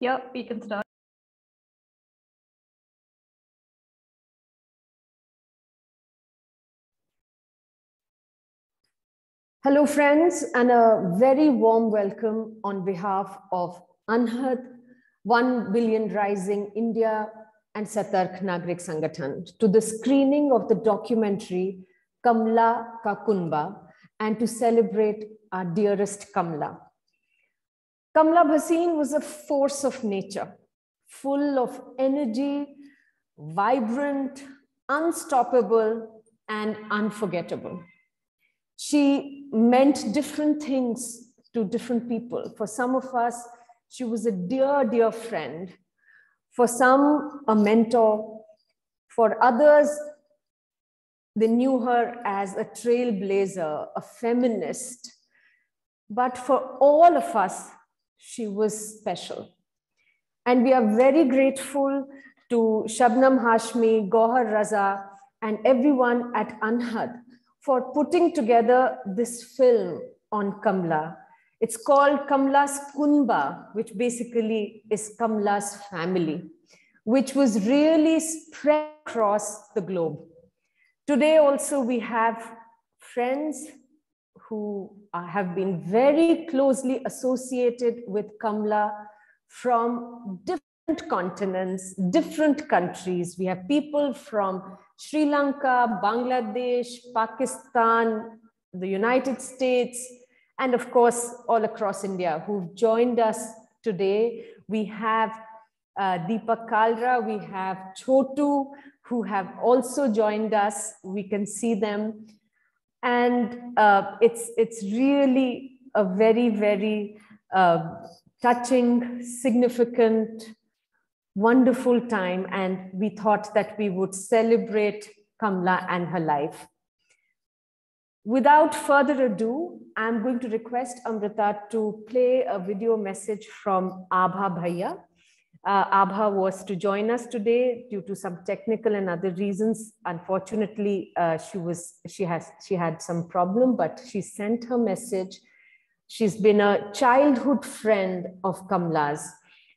Yeah, we can start. Hello, friends, and a very warm welcome on behalf of Anhad, 1 Billion Rising India, and Satark Nagrik Sangathan to the screening of the documentary Kamla Ka Kunba and to celebrate our dearest Kamla. Kamla Bhasin was a force of nature, full of energy, vibrant, unstoppable, and unforgettable. She meant different things to different people. For some of us, she was a dear, dear friend. For some, a mentor. For others, they knew her as a trailblazer, a feminist. But for all of us, she was special. And we are very grateful to Shabnam Hashmi, Gohar Raza, and everyone at Anhad for putting together this film on Kamla. It's called Kamla's Kunba, which basically is Kamla's family, which was really spread across the globe. Today also we have friends who have been very closely associated with Kamla from different continents, different countries. We have people from Sri Lanka, Bangladesh, Pakistan, the United States, and of course, all across India who've joined us today. We have uh, Deepak Kalra, we have Chotu, who have also joined us. We can see them. And uh, it's, it's really a very, very uh, touching, significant, wonderful time. And we thought that we would celebrate Kamla and her life. Without further ado, I'm going to request Amrita to play a video message from Abha Bhaiya. Uh, Abha was to join us today due to some technical and other reasons. Unfortunately, uh, she was she has she had some problem, but she sent her message. She's been a childhood friend of Kamla's.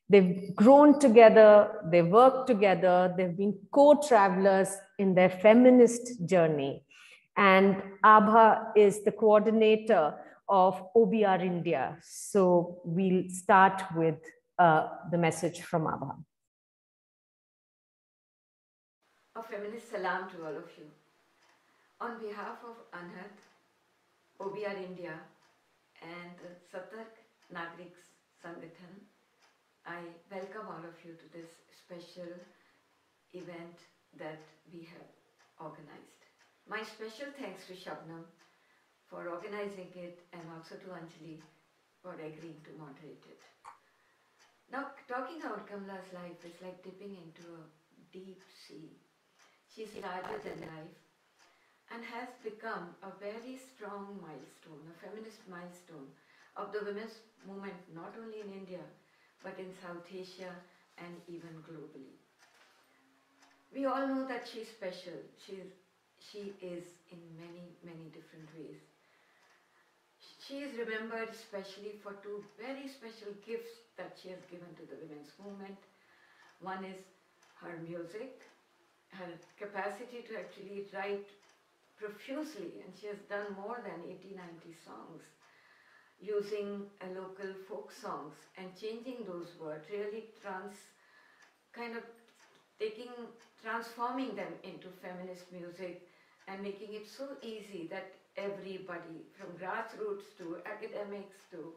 They've grown together, they worked together, they've been co-travelers in their feminist journey. And Abha is the coordinator of OBR India. So we'll start with uh, the message from Abha. A feminist salam to all of you. On behalf of Anhad, OBR India, and Satark Nagrik Sangathan, I welcome all of you to this special event that we have organized. My special thanks to Shabnam for organizing it and also to Anjali for agreeing to moderate it. Now, talking about Kamla's life is like dipping into a deep sea. She's larger than life and has become a very strong milestone, a feminist milestone of the women's movement not only in India but in South Asia and even globally. We all know that she's special. She's, she is in many, many different ways. She is remembered especially for two very special gifts that she has given to the women's movement. One is her music, her capacity to actually write profusely, and she has done more than 80, 90 songs using local folk songs and changing those words, really trans, kind of taking, transforming them into feminist music and making it so easy that everybody, from grassroots to academics to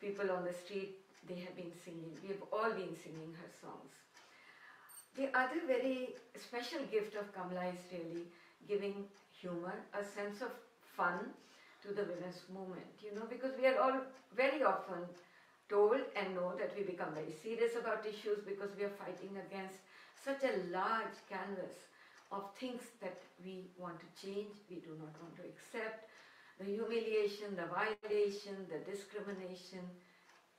people on the street, they have been singing. We have all been singing her songs. The other very special gift of Kamla is really giving humor, a sense of fun to the women's movement, you know, because we are all very often told and know that we become very serious about issues because we are fighting against such a large canvas of things that we want to change, we do not want to accept, the humiliation, the violation, the discrimination,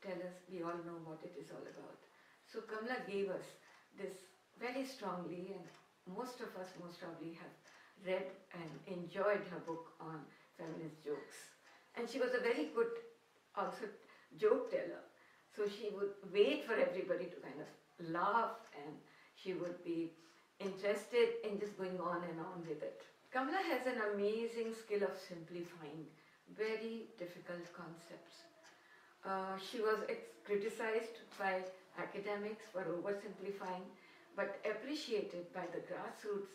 tell us, we all know what it is all about. So Kamla gave us this very strongly and most of us most probably have read and enjoyed her book on feminist jokes. And she was a very good also joke teller. So she would wait for everybody to kind of laugh and she would be interested in just going on and on with it. Kamala has an amazing skill of simplifying very difficult concepts. Uh, she was criticized by academics for oversimplifying, but appreciated by the grassroots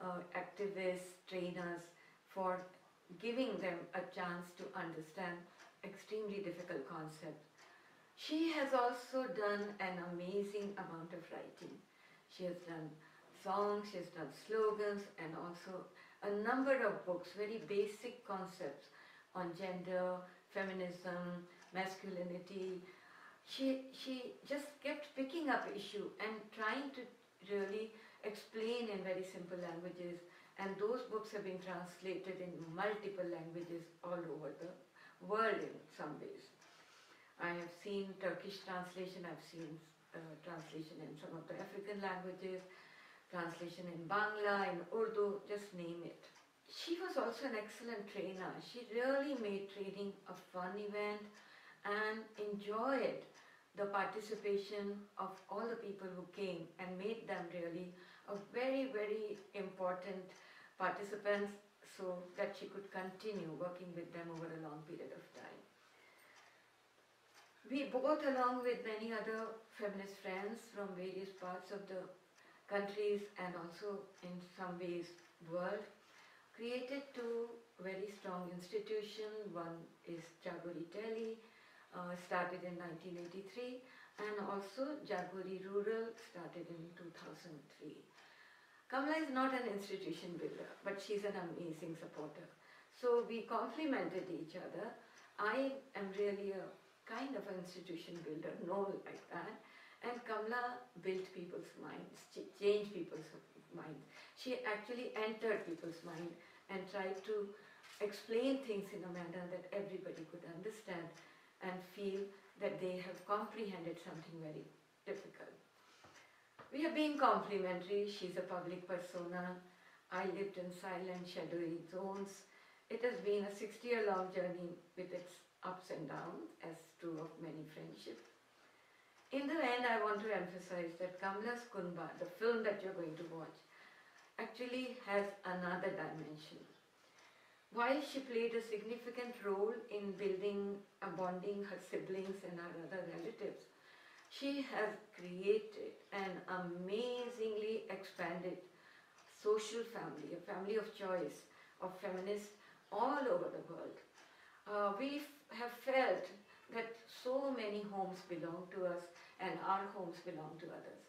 uh, activists, trainers, for giving them a chance to understand extremely difficult concepts. She has also done an amazing amount of writing. She has done songs, she has done slogans, and also a number of books, very basic concepts on gender, feminism, masculinity. She, she just kept picking up issue and trying to really explain in very simple languages and those books have been translated in multiple languages all over the world in some ways. I have seen Turkish translation, I've seen uh, translation in some of the African languages, translation in Bangla, in Urdu, just name it. She was also an excellent trainer. She really made training a fun event and enjoyed the participation of all the people who came and made them really a very, very important participants so that she could continue working with them over a long period of time. We both, along with many other feminist friends from various parts of the countries and also in some ways world, created two very strong institutions. One is Jagori Delhi, uh, started in 1983, and also Jagori Rural, started in 2003. Kamala is not an institution builder, but she's an amazing supporter. So we complemented each other. I am really a kind of an institution builder, no like that. And Kamala built people's minds, changed people's minds. She actually entered people's mind and tried to explain things in a manner that everybody could understand and feel that they have comprehended something very difficult. We have been complimentary. She's a public persona. I lived in silent, shadowy zones. It has been a 60 year long journey with its ups and downs, as true of many friendships. In the end, I want to emphasize that Kamala's Kunba, the film that you're going to watch, actually has another dimension. While she played a significant role in building and bonding her siblings and her other relatives, she has created an amazingly expanded social family, a family of choice of feminists all over the world. Uh, we have felt that so many homes belong to us and our homes belong to others.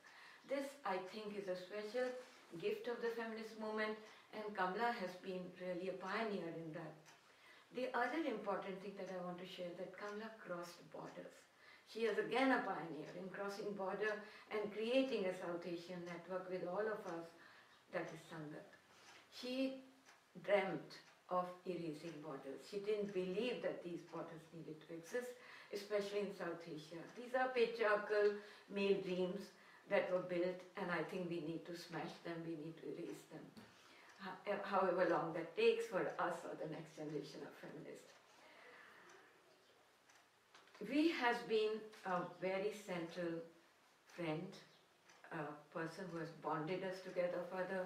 This, I think, is a special gift of the feminist movement and Kamla has been really a pioneer in that. The other important thing that I want to share is that Kamla crossed borders. She is again a pioneer in crossing border and creating a South Asian network with all of us, that is Sangat. She dreamt of erasing borders. She didn't believe that these borders needed to exist, especially in South Asia. These are patriarchal male dreams that were built and I think we need to smash them, we need to erase them. However long that takes for us or the next generation of feminists. V has been a very central friend, a person who has bonded us together further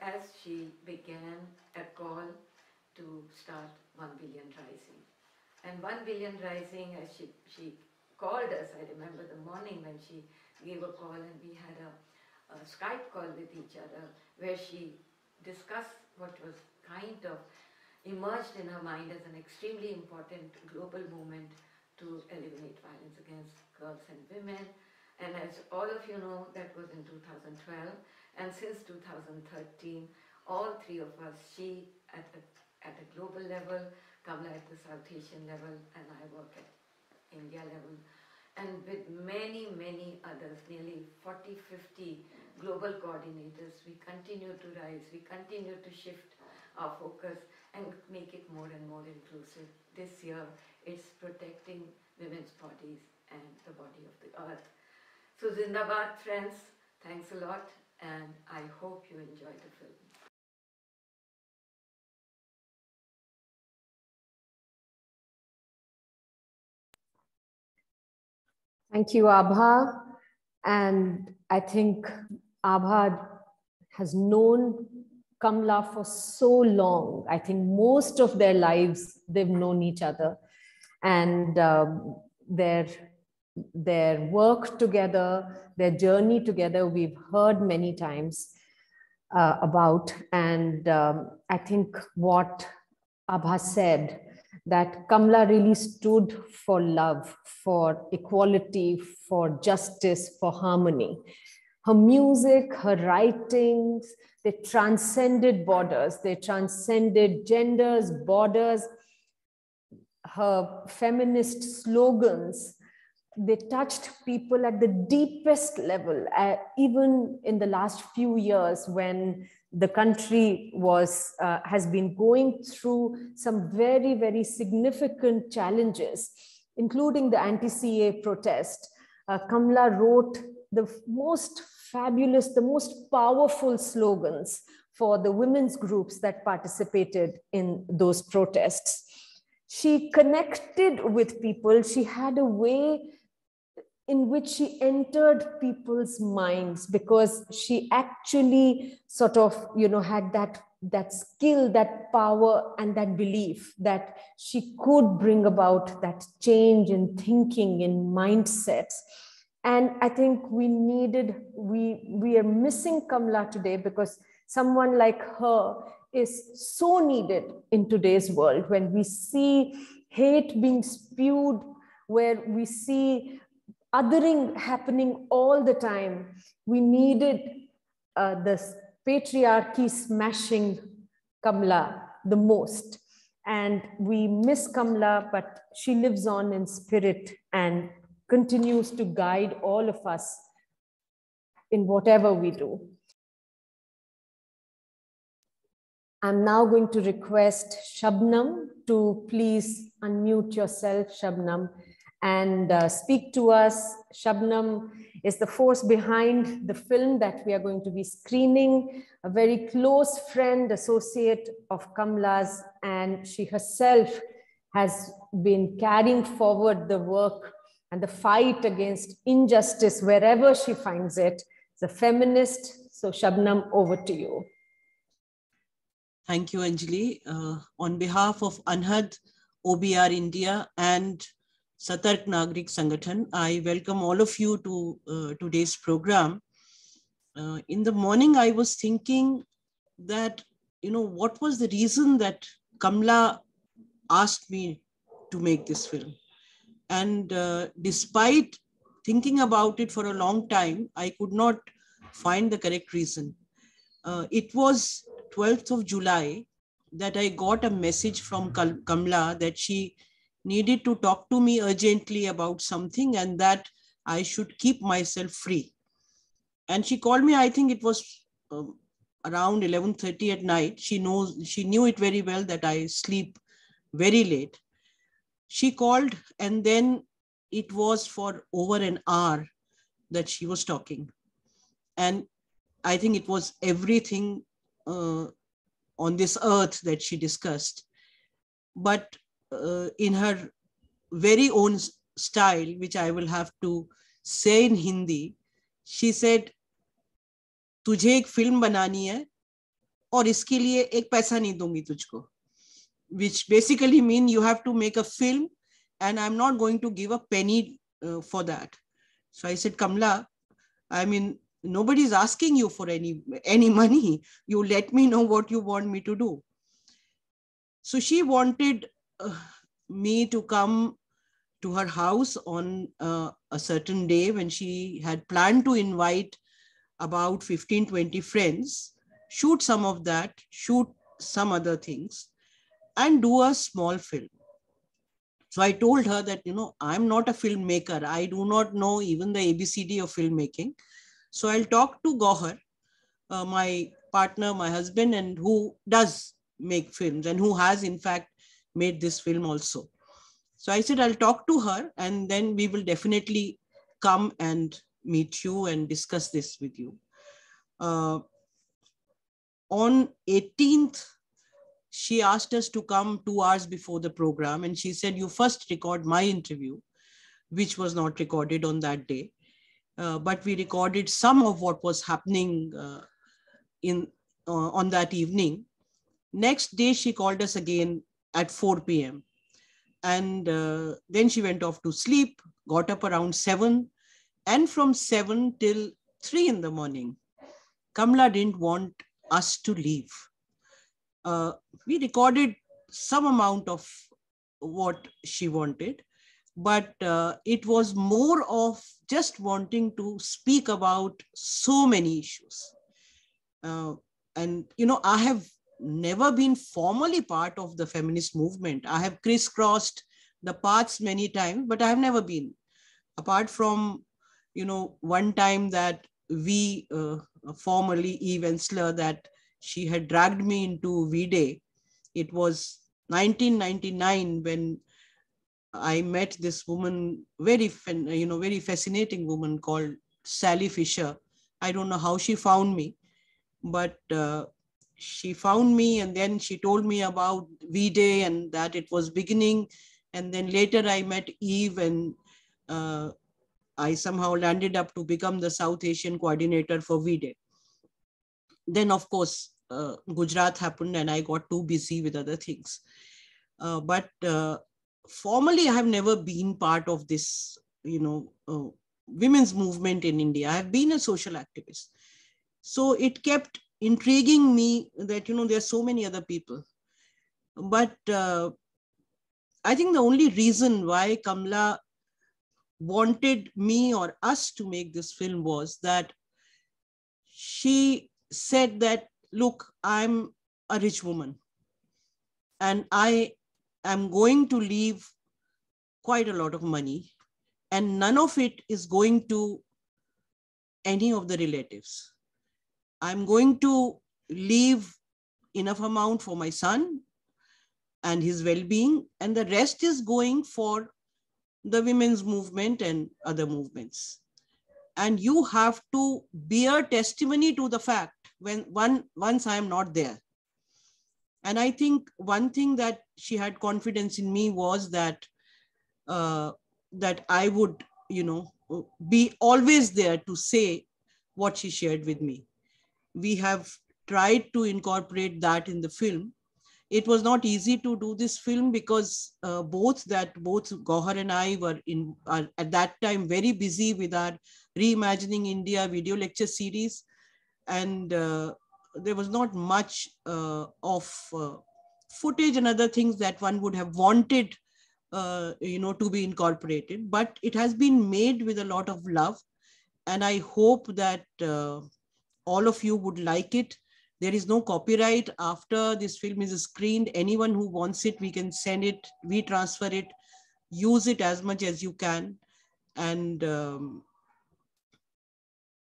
as she began a call to start 1 billion rising. And 1 billion rising, as she, she called us, I remember the morning when she gave a call and we had a, a Skype call with each other where she discussed what was kind of emerged in her mind as an extremely important global movement to eliminate violence against girls and women. And as all of you know, that was in 2012. And since 2013, all three of us, she at the at a global level, Kamala at the South Asian level, and I work at India level. And with many, many others, nearly 40, 50 global coordinators, we continue to rise, we continue to shift our focus and make it more and more inclusive. This year, it's protecting women's bodies and the body of the earth. So Zindabad friends, thanks a lot and I hope you enjoy the film. Thank you, Abha. And I think Abha has known Kamla for so long. I think most of their lives they've known each other, and um, their their work together, their journey together, we've heard many times uh, about. And um, I think what Abha said that Kamla really stood for love, for equality, for justice, for harmony. Her music, her writings, they transcended borders, they transcended genders, borders. Her feminist slogans, they touched people at the deepest level, uh, even in the last few years when the country was uh, has been going through some very very significant challenges including the anti-CAA protest. Uh, kamla wrote the most fabulous the most powerful slogans for the women's groups that participated in those protests. She connected with people. She had a way in which she entered people's minds because she actually sort of you know had that that skill that power and that belief that she could bring about that change in thinking in mindsets. And i think we needed we we are missing kamla today because someone like her is so needed in today's world. When we see hate being spewed where we see othering happening all the time. We needed uh, this patriarchy smashing Kamla the most. And we miss Kamla, but she lives on in spirit and continues to guide all of us in whatever we do. I'm now going to request Shabnam to please unmute yourself, Shabnam and uh, speak to us. Shabnam is the force behind the film that we are going to be screening, a very close friend, associate of Kamla's, and she herself has been carrying forward the work and the fight against injustice wherever she finds it. It's a feminist. So, Shabnam, over to you. Thank you, Anjali. Uh, on behalf of Anhad, OBR India, and Satark Nagrik Sangathan. I welcome all of you to uh, today's program. Uh, in the morning, I was thinking that, you know, what was the reason that Kamla asked me to make this film? And uh, despite thinking about it for a long time, I could not find the correct reason. Uh, it was 12th of July that I got a message from Kamla that she needed to talk to me urgently about something and that I should keep myself free. And she called me, I think it was um, around 11.30 at night. She knows, she knew it very well that I sleep very late. She called and then it was for over an hour that she was talking. And I think it was everything uh, on this earth that she discussed. But uh, in her very own style, which I will have to say in Hindi, she said, तुझे एक film बनानी है और इसके लिए एक पैसा नहीं दूंगी तुझको which basically mean you have to make a film and i'm not going to give a penny uh, for that so i said kamla i mean nobody is asking you for any any money you let me know what you want me to do so she wanted me to come to her house on uh, a certain day when she had planned to invite about 15 20 friends shoot some of that shoot some other things and do a small film. So i told her that you know i'm not a filmmaker. I do not know even the abcd of filmmaking. So i'll talk to gohar uh, my partner my husband and who does make films and who has in fact made this film also. So I said, I'll talk to her and then we will definitely come and meet you and discuss this with you. Uh, on 18th, she asked us to come two hours before the program and she said, you first record my interview. which was not recorded on that day. Uh, but we recorded some of what was happening uh, in uh, on that evening. Next day, she called us again at 4 p.m. And uh, then she went off to sleep, got up around 7, and from 7 till 3 in the morning, Kamla didn't want us to leave. Uh, we recorded some amount of what she wanted, but uh, it was more of just wanting to speak about so many issues. Uh, and, you know, I have never been formally part of the feminist movement. I have crisscrossed the paths many times, but I have never been. Apart from, you know, one time that V, uh, formerly Eve Ensler, that she had dragged me into V-Day. It was 1999 when I met this woman, very, you know, very fascinating woman called Sally Fisher. I don't know how she found me, but uh, she found me and then she told me about V-Day and that it was beginning. And then later I met Eve and uh, I somehow landed up to become the South Asian coordinator for V-Day. Then of course, uh, Gujarat happened and I got too busy with other things. Uh, but uh, formally, I have never been part of this, you know, uh, women's movement in India. I have been a social activist. So it kept intriguing me that you know there are so many other people. But uh, i think the only reason why kamla wanted me or us to make this film was that she said that look i'm a rich woman and i am going to leave quite a lot of money and none of it is going to any of the relatives I'm going to leave enough amount for my son and his well-being, and the rest is going for the women's movement and other movements. And you have to bear testimony to the fact when one once I am not there. And I think one thing that she had confidence in me was that uh, that I would, you know, be always there to say what she shared with me we have tried to incorporate that in the film. It was not easy to do this film because uh, both that both Gohar and I were in at that time very busy with our reimagining India video lecture series, and uh, there was not much uh, of uh, footage and other things that one would have wanted, uh, you know, to be incorporated. But it has been made with a lot of love, and I hope that uh, all of you would like it. There is no copyright after this film is screened. Anyone who wants it, we can send it, we transfer it, use it as much as you can. And, um,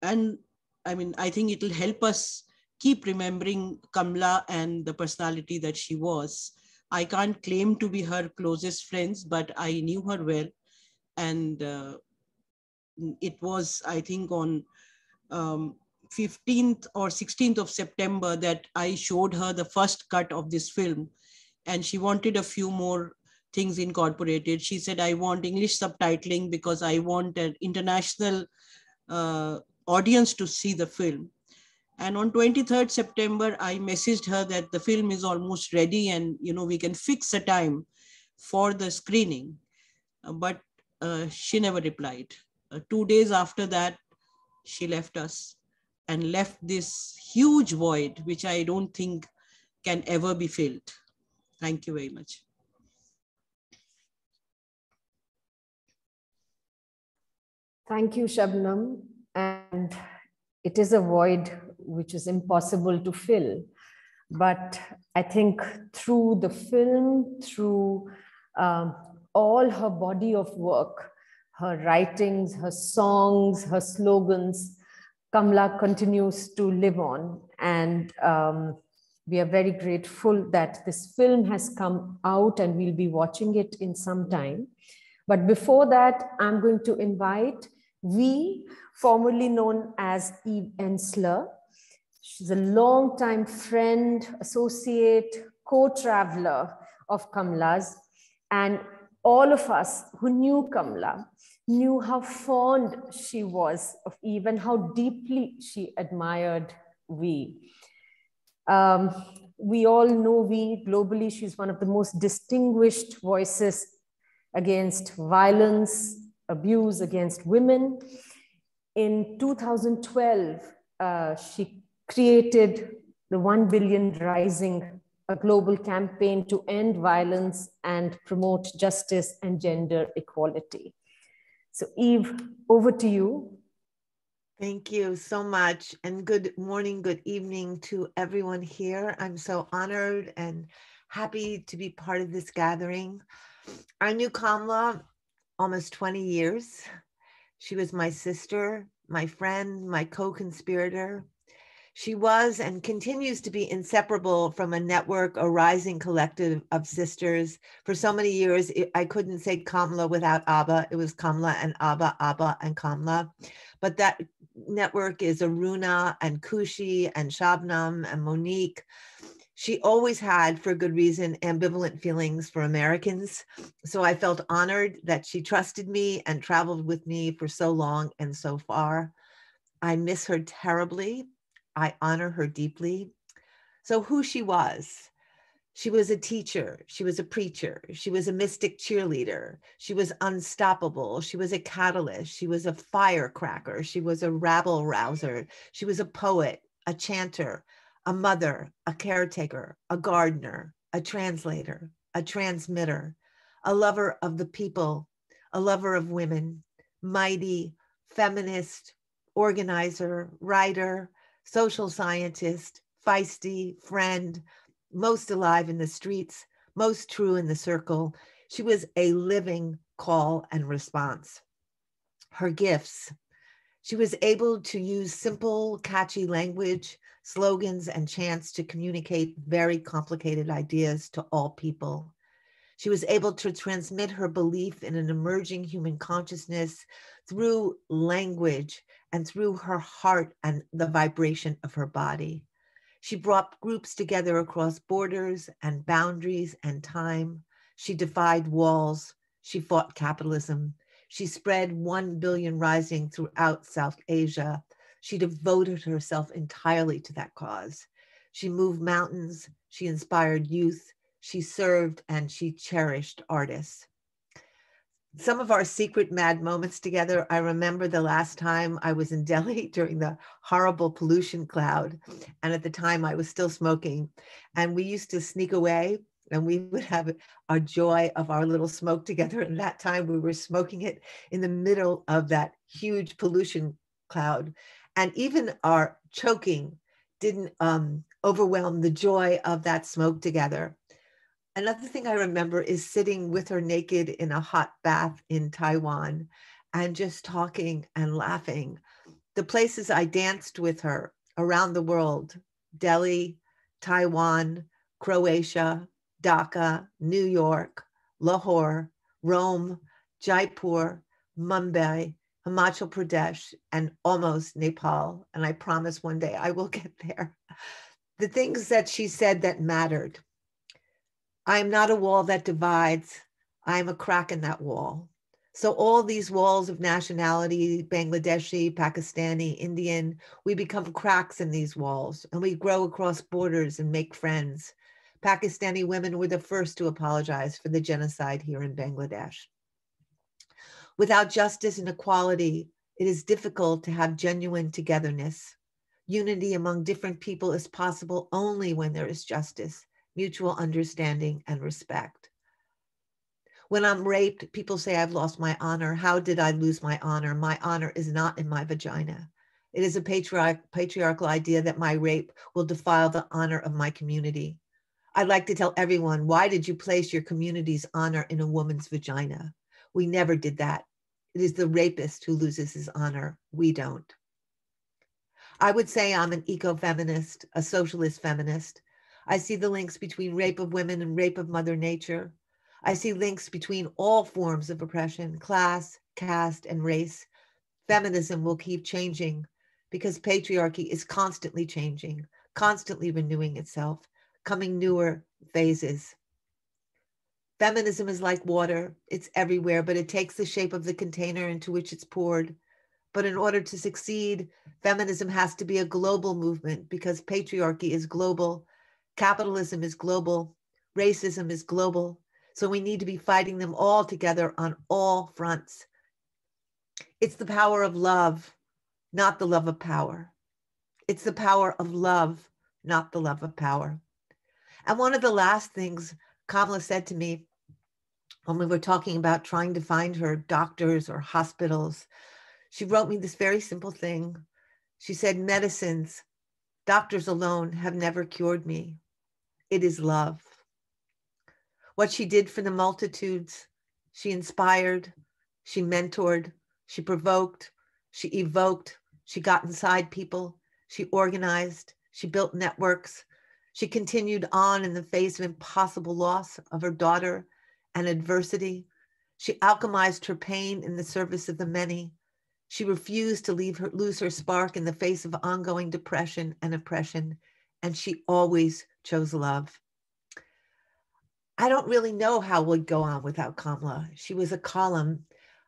and I mean, I think it'll help us keep remembering Kamla and the personality that she was. I can't claim to be her closest friends, but I knew her well. And uh, it was, I think, on um, 15th or 16th of September that I showed her the first cut of this film. And she wanted a few more things incorporated. She said, I want English subtitling because I want an international uh, audience to see the film. And on 23rd September, I messaged her that the film is almost ready and you know we can fix a time for the screening. Uh, but uh, she never replied. Uh, two days after that, she left us and left this huge void, which I don't think can ever be filled. Thank you very much. Thank you, Shabnam. And it is a void which is impossible to fill. But I think through the film, through um, all her body of work, her writings, her songs, her slogans, Kamla continues to live on. And um, we are very grateful that this film has come out and we'll be watching it in some time. But before that, I'm going to invite V, formerly known as Eve Ensler. She's a longtime friend, associate, co-traveler of Kamla's. And all of us who knew Kamla knew how fond she was of Eve and how deeply she admired V. Um, we all know V globally. She's one of the most distinguished voices against violence, abuse against women. In 2012, uh, she created the 1 billion rising a global campaign to end violence and promote justice and gender equality. So Eve, over to you. Thank you so much. And good morning, good evening to everyone here. I'm so honored and happy to be part of this gathering. I knew Kamla almost 20 years. She was my sister, my friend, my co conspirator. She was and continues to be inseparable from a network, a rising collective of sisters. For so many years, I couldn't say Kamla without Abha. It was Kamla and Abha, Abha and Kamla. But that network is Aruna and Khushi and Shabnam and Monique. She always had, for good reason, ambivalent feelings for Americans. So I felt honored that she trusted me and traveled with me for so long and so far. I miss her terribly I honor her deeply. So, who she was she was a teacher, she was a preacher, she was a mystic cheerleader, she was unstoppable, she was a catalyst, she was a firecracker, she was a rabble rouser, she was a poet, a chanter, a mother, a caretaker, a gardener, a translator, a transmitter, a lover of the people, a lover of women, mighty, feminist, organizer, writer, social scientist, feisty, friend, most alive in the streets, most true in the circle. She was a living call and response. Her gifts. She was able to use simple, catchy language, slogans, and chants to communicate very complicated ideas to all people. She was able to transmit her belief in an emerging human consciousness through language and through her heart and the vibration of her body. She brought groups together across borders and boundaries and time. She defied walls. She fought capitalism. She spread 1 billion rising throughout South Asia. She devoted herself entirely to that cause. She moved mountains. She inspired youth. She served and she cherished artists some of our secret mad moments together. I remember the last time I was in Delhi during the horrible pollution cloud. And at the time I was still smoking. And we used to sneak away and we would have our joy of our little smoke together. And that time we were smoking it in the middle of that huge pollution cloud. And even our choking didn't um, overwhelm the joy of that smoke together. Another thing I remember is sitting with her naked in a hot bath in Taiwan and just talking and laughing. The places I danced with her around the world Delhi, Taiwan, Croatia, Dhaka, New York, Lahore, Rome, Jaipur, Mumbai, Himachal Pradesh, and almost Nepal. And I promise one day I will get there. The things that she said that mattered I am not a wall that divides. I am a crack in that wall. So, all these walls of nationality, Bangladeshi, Pakistani, Indian, we become cracks in these walls and we grow across borders and make friends. Pakistani women were the first to apologize for the genocide here in Bangladesh. Without justice and equality, it is difficult to have genuine togetherness. Unity among different people is possible only when there is justice mutual understanding, and respect. When I'm raped, people say I've lost my honor. How did I lose my honor? My honor is not in my vagina. It is a patriarch, patriarchal idea that my rape will defile the honor of my community. I'd like to tell everyone why did you place your community's honor in a woman's vagina? We never did that. It is the rapist who loses his honor. We don't. I would say I'm an eco feminist, a socialist feminist, I see the links between rape of women and rape of Mother Nature. I see links between all forms of oppression, class, caste, and race. Feminism will keep changing because patriarchy is constantly changing, constantly renewing itself, coming newer phases. Feminism is like water, it's everywhere, but it takes the shape of the container into which it's poured. But in order to succeed, feminism has to be a global movement because patriarchy is global, capitalism is global, racism is global. So we need to be fighting them all together on all fronts. It's the power of love, not the love of power. It's the power of love, not the love of power. And one of the last things Kamala said to me when we were talking about trying to find her doctors or hospitals, she wrote me this very simple thing. She said, Medicines, doctors alone have never cured me. It is love. What she did for the multitudes, she inspired, she mentored, she provoked, she evoked, she got inside people, she organized, she built networks. She continued on in the face of impossible loss of her daughter and adversity. She alchemized her pain in the service of the many. She refused to leave her, lose her spark in the face of ongoing depression and oppression, and she always chose love. I don't really know how we'd go on without Kamala. She was a column.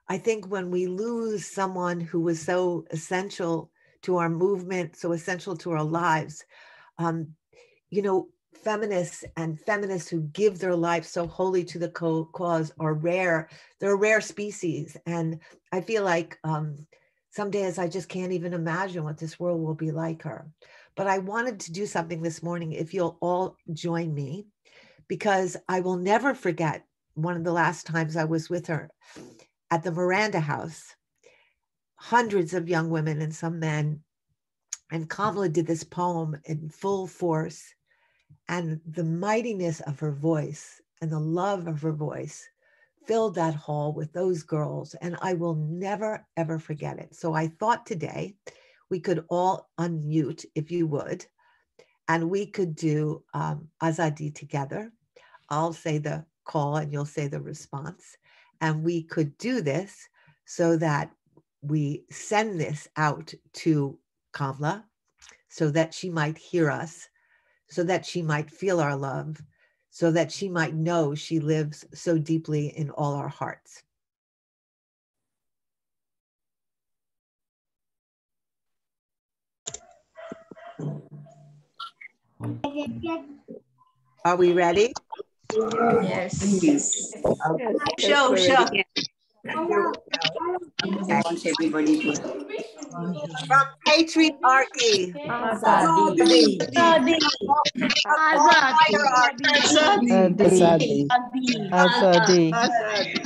I think when we lose someone who was so essential to our movement, so essential to our lives, um, you know, feminists and feminists who give their life so wholly to the co- cause are rare. They're a rare species. And I feel like um, some days I just can't even imagine what this world will be like her. But I wanted to do something this morning, if you'll all join me, because I will never forget one of the last times I was with her at the Miranda House. Hundreds of young women and some men. And Kamala did this poem in full force and the mightiness of her voice and the love of her voice filled that hall with those girls. And I will never, ever forget it. So I thought today we could all unmute, if you would, and we could do um, Azadi together. I'll say the call and you'll say the response. And we could do this so that we send this out to Kamla so that she might hear us so that she might feel our love, so that she might know she lives so deeply in all our hearts. Are we ready? Yes. Okay. Show, show. I want everybody to. From patriarchy. Azadi. Azadi. Azadi. Azadi. Azadi. Azadi. Azadi. Azadi.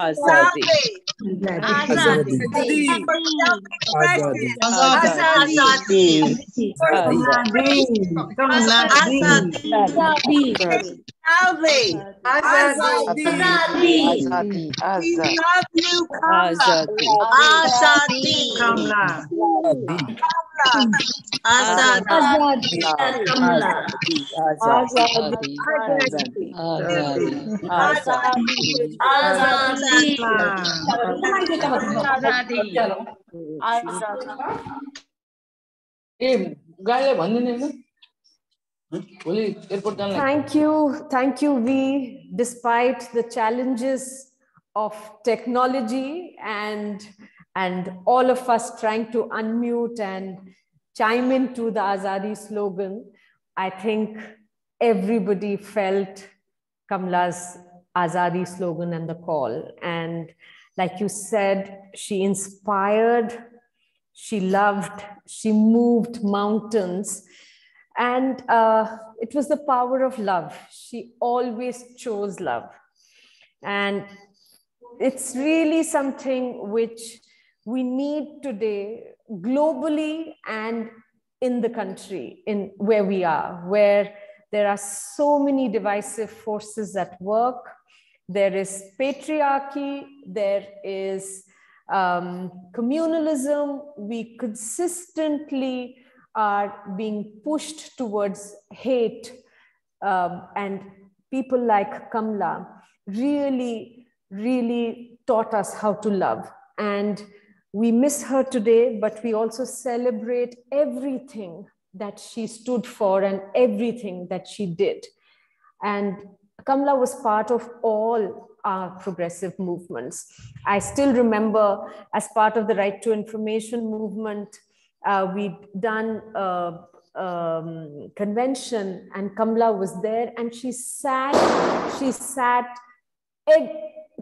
Azadi. Azadi. Azadi. Azadi. Loudly. Azadi. We love you, Kamla. Azadi. Thank you, thank you, V. Despite the challenges of technology and and all of us trying to unmute and chime into the Azadi slogan, I think everybody felt Kamla's Azadi slogan and the call. And like you said, she inspired, she loved, she moved mountains. And uh, it was the power of love. She always chose love. And it's really something which we need today globally and in the country in where we are where there are so many divisive forces at work there is patriarchy, there is um, communalism. We consistently are being pushed towards hate. Um, and people like Kamla really, really taught us how to love. And we miss her today, but we also celebrate everything that she stood for and everything that she did. And Kamla was part of all our progressive movements. I still remember as part of the Right to Information movement, uh, we'd done a, um, convention and Kamla was there and she sat, she sat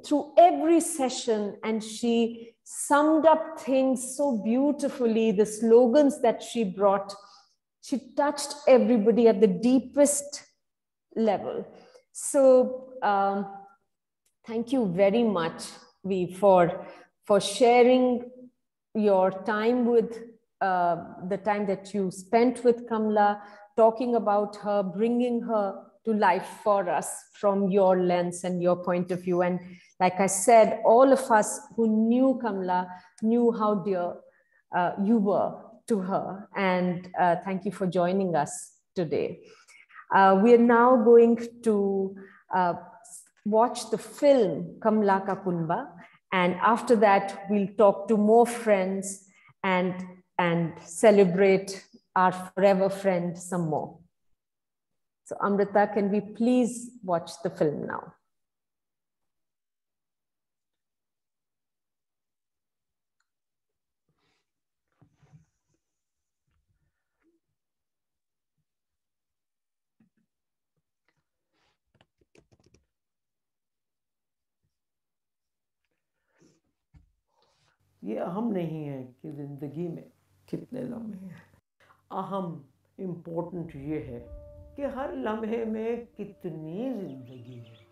through every session and she summed up things so beautifully, the slogans that she brought. She touched everybody at the deepest level. So um, thank you very much, V, for, for sharing your time with uh, the time that you spent with Kamla, talking about her, bringing her to life for us from your lens and your point of view. And like I said, all of us who knew Kamla knew how dear uh, you were to her. And uh, thank you for joining us today. Uh, we are now going to uh, watch the film Kamla Ka Kunba. And after that, we'll talk to more friends and, and celebrate our forever friend some more. So Amrita, can we please watch the film now? ये अहम नहीं है कि ज़िंदगी में कितने लम्हे हैं अहम इम्पोर्टेंट ये है कि हर लम्हे में कितनी ज़िंदगी है।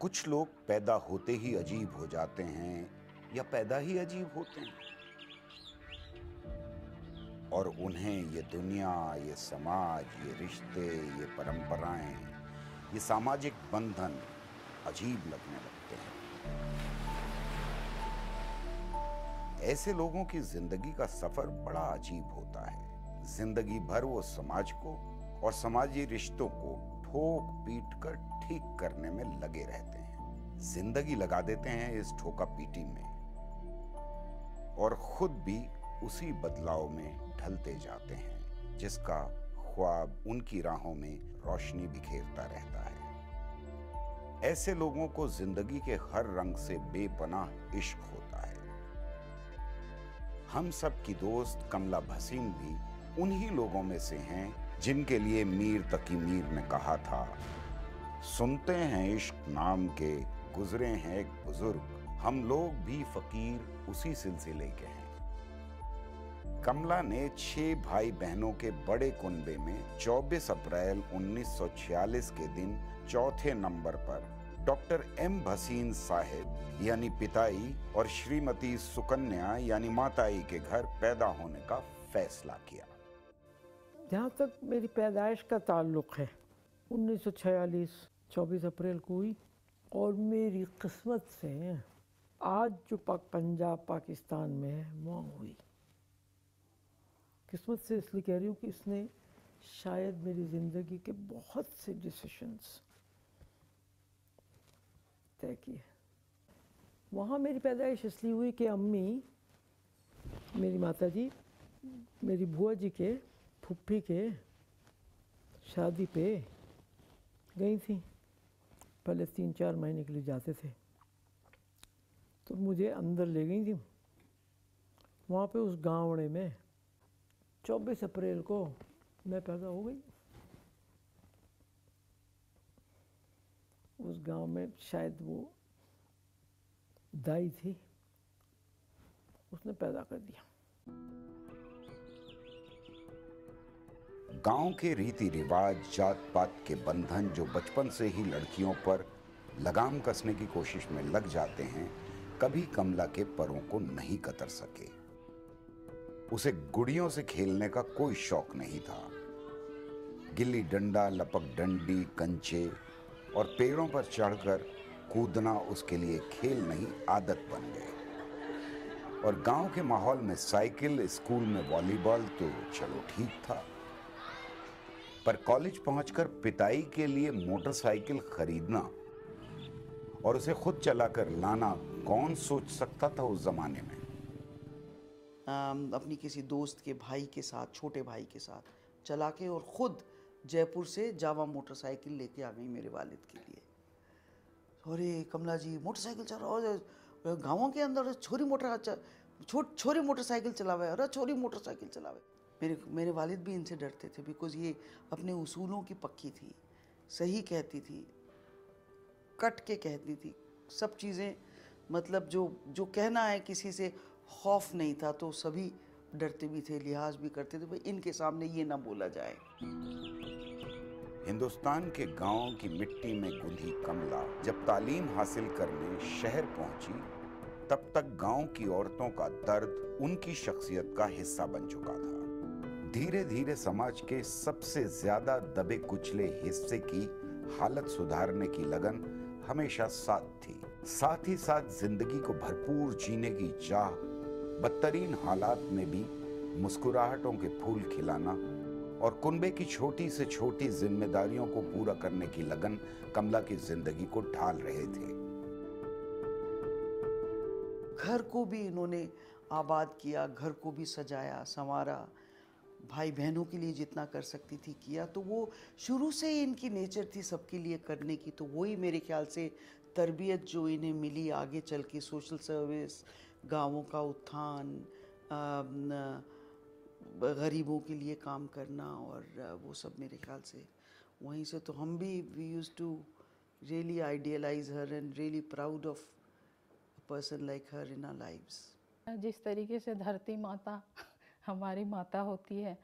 कुछ लोग पैदा होते ही अजीब हो जाते हैं या पैदा ही अजीब होते हैं। और उन्हें ये दुनिया, ये समाज, ये रिश्ते, ये परंपराएँ, ये सामाजिक बंधन अजीब लगने लगते हैं। ऐसे लोगों की ज़िंदगी का सफ़र बड़ा अजीब होता है। ज़िंदगी भर वो समाज को और समाजी रिश्तों को ठोक पीट कर ठीक करने में लगे रहते हैं। ज़िंदगी लगा देते हैं इस ठोका पीटी में और खुद भी उसी बदलाव में ढलते जाते हैं, जिसका ख्वाब उनकी राहों में रोशनी बिखेरता रहता है। ऐसे लोगों को ज़िंदगी के हर रंग से बेपनाह इश्क होता है। हम सब की दोस्त कमला भसीन भी उन्हीं लोगों में से हैं जिनके लिए मीर तकी मीर ने कहा था, सुनते हैं इश्क नाम के, गुजरे हैं एक बुज़ुर्ग। हम लोग भी फकीर उसी सिलसिले के हैं। कमला ने छह भाई बहनों के बड़े कुनबे में 24 अप्रैल 1946 के दिन चौथे नंबर पर डॉक्टर एम भसीन साहेब, यानी पिताई और श्रीमती सुकन्या, यानी माताई के घर पैदा होने का फैसला किया। जहाँ तक मेरी पैदाइश का ताल्लुक है 1946 24 अप्रैल को हुई, और मेरी किस्मत से आज जो पाक पंजाब, पाकिस्तान में है, वहाँ हुई। किस्मत से इसलिए कह रही हूँ कि इसने शायद मेरी ज़िंदगी के बहुत से डिसीशंस तय किए वहाँ मेरी पैदाइश इसलिए हुई कि अम्मी, मेरी माता जी मेरी बुआ जी के, फुप्पी के शादी पे गई थी। पहले तीन चार महीने के लिए जाते थे। तो मुझे अंदर ले गई थी। वहाँ पे उस गाँवड़े में 24 अप्रैल को मैं पैदा हो गई। उस गाँव में शायद वो दाई थी। उसने पैदा कर दिया। गाँव के रीति रिवाज जात पात के बंधन जो बचपन से ही लड़कियों पर लगाम कसने की कोशिश में लग जाते हैं, कभी कमला के परों को नहीं कतर सके। उसे गुड़ियों से खेलने का कोई शौक नहीं था। गिल्ली डंडा, लपक डंडी, कंचे और पेड़ों पर चढ़कर कूदना उसके लिए खेल नहीं, आदत बन गए और गाँव के माहौल में साइकिल, स्कूल में वॉलीबॉल तो चलो ठीक था। पर कॉलेज पहुंचकर पिताई के लिए मोटरसाइकिल खरीदना और उसे खुद चलाकर लाना कौन सोच सकता था उस जमाने में? अपनी किसी दोस्त के भाई के साथ, छोटे भाई के साथ चला के और ख़ुद जयपुर से जावा मोटरसाइकिल लेके आ गई मेरे वालिद के लिए। अरे कमला जी मोटरसाइकिल चला और गाँवों के अंदर छोरी मोटर च- छो, छोरी मोटरसाइकिल चलावे अरे छोरी मोटरसाइकिल चलावे। मेरे मेरे वालिद भी इनसे डरते थे बिकॉज़ ये अपने उसूलों की पक्की थी सही कहती थी कट के कहती थी। सब चीज़ें मतलब जो जो कहना है किसी से खौफ नहीं था तो सभी डरते भी थे लिहाज भी करते थे भाई इनके सामने ये ना बोला जाए। हिंदुस्तान के गाँवों की मिट्टी में गुंधी कमला जब तालीम हासिल करने शहर पहुँची, तब तक गाँव की औरतों का दर्द उनकी शख्सियत का हिस्सा बन चुका था। धीरे धीरे समाज के सबसे ज़्यादा दबे कुचले हिस्से की हालत सुधारने की लगन हमेशा साथ थी। साथ ही साथ ज़िंदगी को भरपूर जीने की चाह, बदतरीन हालात में भी मुस्कुराहटों के फूल खिलाना और कुंबे की छोटी से छोटी जिम्मेदारियों को पूरा करने की लगन कमला की ज़िंदगी को ढाल रहे थे। घर को भी इन्होंने आबाद किया घर को भी सजाया संवारा। भाई बहनों के लिए जितना कर सकती थी किया। तो वो शुरू से ही इनकी नेचर थी सबके लिए करने की। तो वही मेरे ख्याल से तरबियत जो इन्हें मिली आगे चल के सोशल सर्विस गाँवों का उत्थान अम, गरीबों के लिए काम करना और वो सब मेरे ख्याल से। वहीं से तो हम भी we use to really idealize her and really proud of person like her in our lives जिस तरीके से धरती माता हमारी माता होती है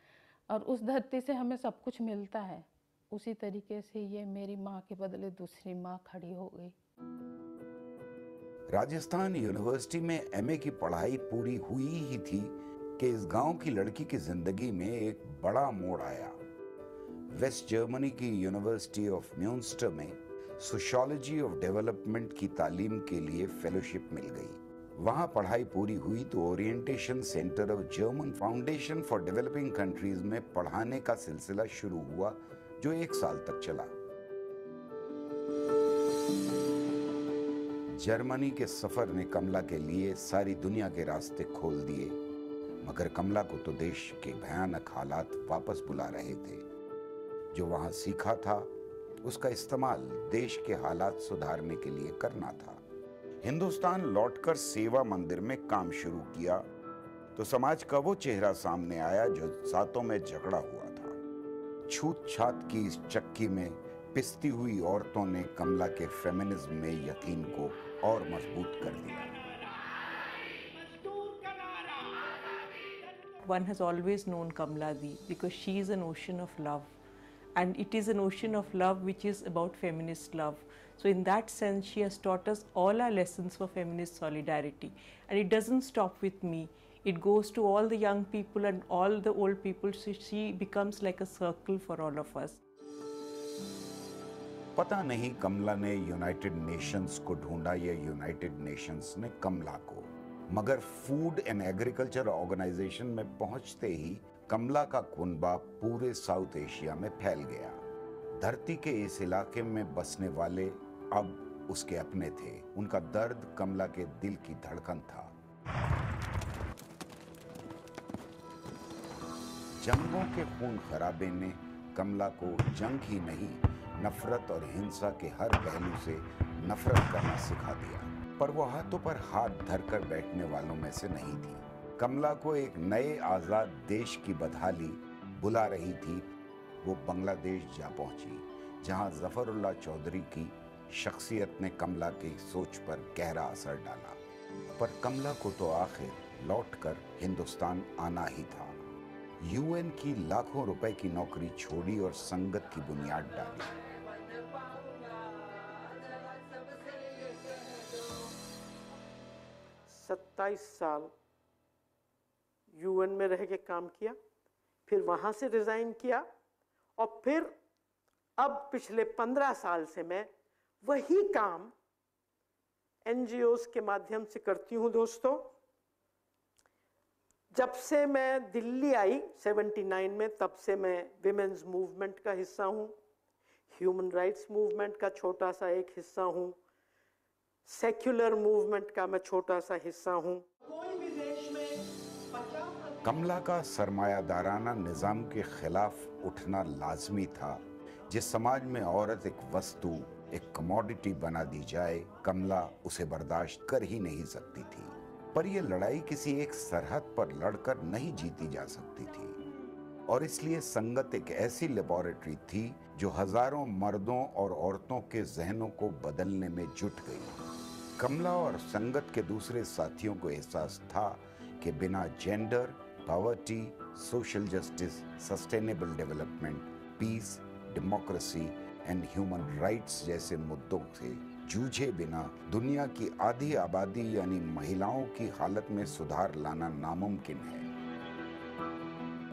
और उस धरती से हमें सब कुछ मिलता है उसी तरीके से ये मेरी माँ के बदले दूसरी माँ खड़ी हो गई। राजस्थान यूनिवर्सिटी में एमए की पढ़ाई पूरी हुई ही थी कि इस गाँव की लड़की की ज़िंदगी में एक बड़ा मोड़ आया। वेस्ट जर्मनी की यूनिवर्सिटी ऑफ़ म्यूंस्टर में सोशियोलॉजी ऑफ़ डेवलपमेंट की तालीम के लिए फेलोशिप मिल गई। वहाँ पढ़ाई पूरी हुई तो orientation centre of German foundation for developing countries में पढ़ाने का सिलसिला शुरू हुआ, जो एक साल तक चला। जर्मनी के सफ़र ने कमला के लिए सारी दुनिया के रास्ते खोल दिए। मगर कमला को तो देश के भयानक हालात वापस बुला रहे थे। जो वहाँ सीखा था, उसका इस्तेमाल देश के हालात सुधारने के लिए करना था। हिंदुस्तान लौटकर सेवा मंदिर में काम शुरू किया तो समाज का वो चेहरा सामने आया जो सातों में झगड़ा हुआ था। छूत छात की इस चक्की में पिसती हुई औरतों ने कमला के फेमिनिज्म में यकीन को और मज़बूत कर दिया। One has always known Kamla Di because she is an ocean of love. And it is an ocean of love which is about feminist love. So, in that sense, she has taught us all our lessons for feminist solidarity. And it doesn't stop with me, it goes to all the young people and all the old people. So, she becomes like a circle for all of us. पता नहीं कमला ने United Nations को ढूंढा या United Nations ने कमला को मगर food and agriculture organisation में पहुँचते ही कमला का कुनबा पूरे साउथ एशिया में फैल गया। धरती के इस इलाके में बसने वाले अब उसके अपने थे। उनका दर्द कमला के दिल की धड़कन था। जंगों के खून खराबे ने कमला को जंग ही नहीं, नफरत और हिंसा के हर पहलू से नफरत करना सिखा दिया। पर वो हाथों पर हाथ धरकर बैठने वालों में से नहीं थी। कमला को एक नए आज़ाद देश की बदहाली बुला रही थी। वो बांग्लादेश जा पहुँची, जहाँ जफरुल्ला चौधरी की शख्सियत ने कमला की सोच पर गहरा असर डाला। पर कमला को तो आखिर लौटकर हिंदुस्तान आना ही था। यूएन की लाखों रुपए की नौकरी छोड़ी और संगत की बुनियाद डाली। सत्ताईस साल यूएन में रह के काम किया, फिर वहाँ से रिज़ाइन किया और फिर अब पिछले पंद्रह साल से मैं वही काम एन के माध्यम से करती हूँ दोस्तों। जब से मैं दिल्ली आई 79 में, तब से मैं विमेंस मूवमेंट का हिस्सा हूँ ह्यूमन राइट्स मूवमेंट का छोटा सा एक हिस्सा हूँ। सेक्युलर मूवमेंट का मैं छोटा सा हिस्सा हूँ। कमला का सरमायादाराना निज़ाम के खिलाफ उठना लाजमी था जिस समाज में औरत एक वस्तु एक कमोडिटी बना दी जाए कमला उसे बर्दाश्त कर ही नहीं सकती थी। पर यह लड़ाई किसी एक सरहद पर लड़कर नहीं जीती जा सकती थी। और इसलिए संगत एक ऐसी लेबोरेटरी थी जो हज़ारों मर्दों और औरतों के जहनों को बदलने में जुट गई। कमला और संगत के दूसरे साथियों को एहसास था कि बिना gender, poverty, social justice, sustainable development, peace, democracy and human rights जैसे मुद्दों से जूझे बिना दुनिया की आधी आबादी यानी महिलाओं की हालत में सुधार लाना नामुमकिन है।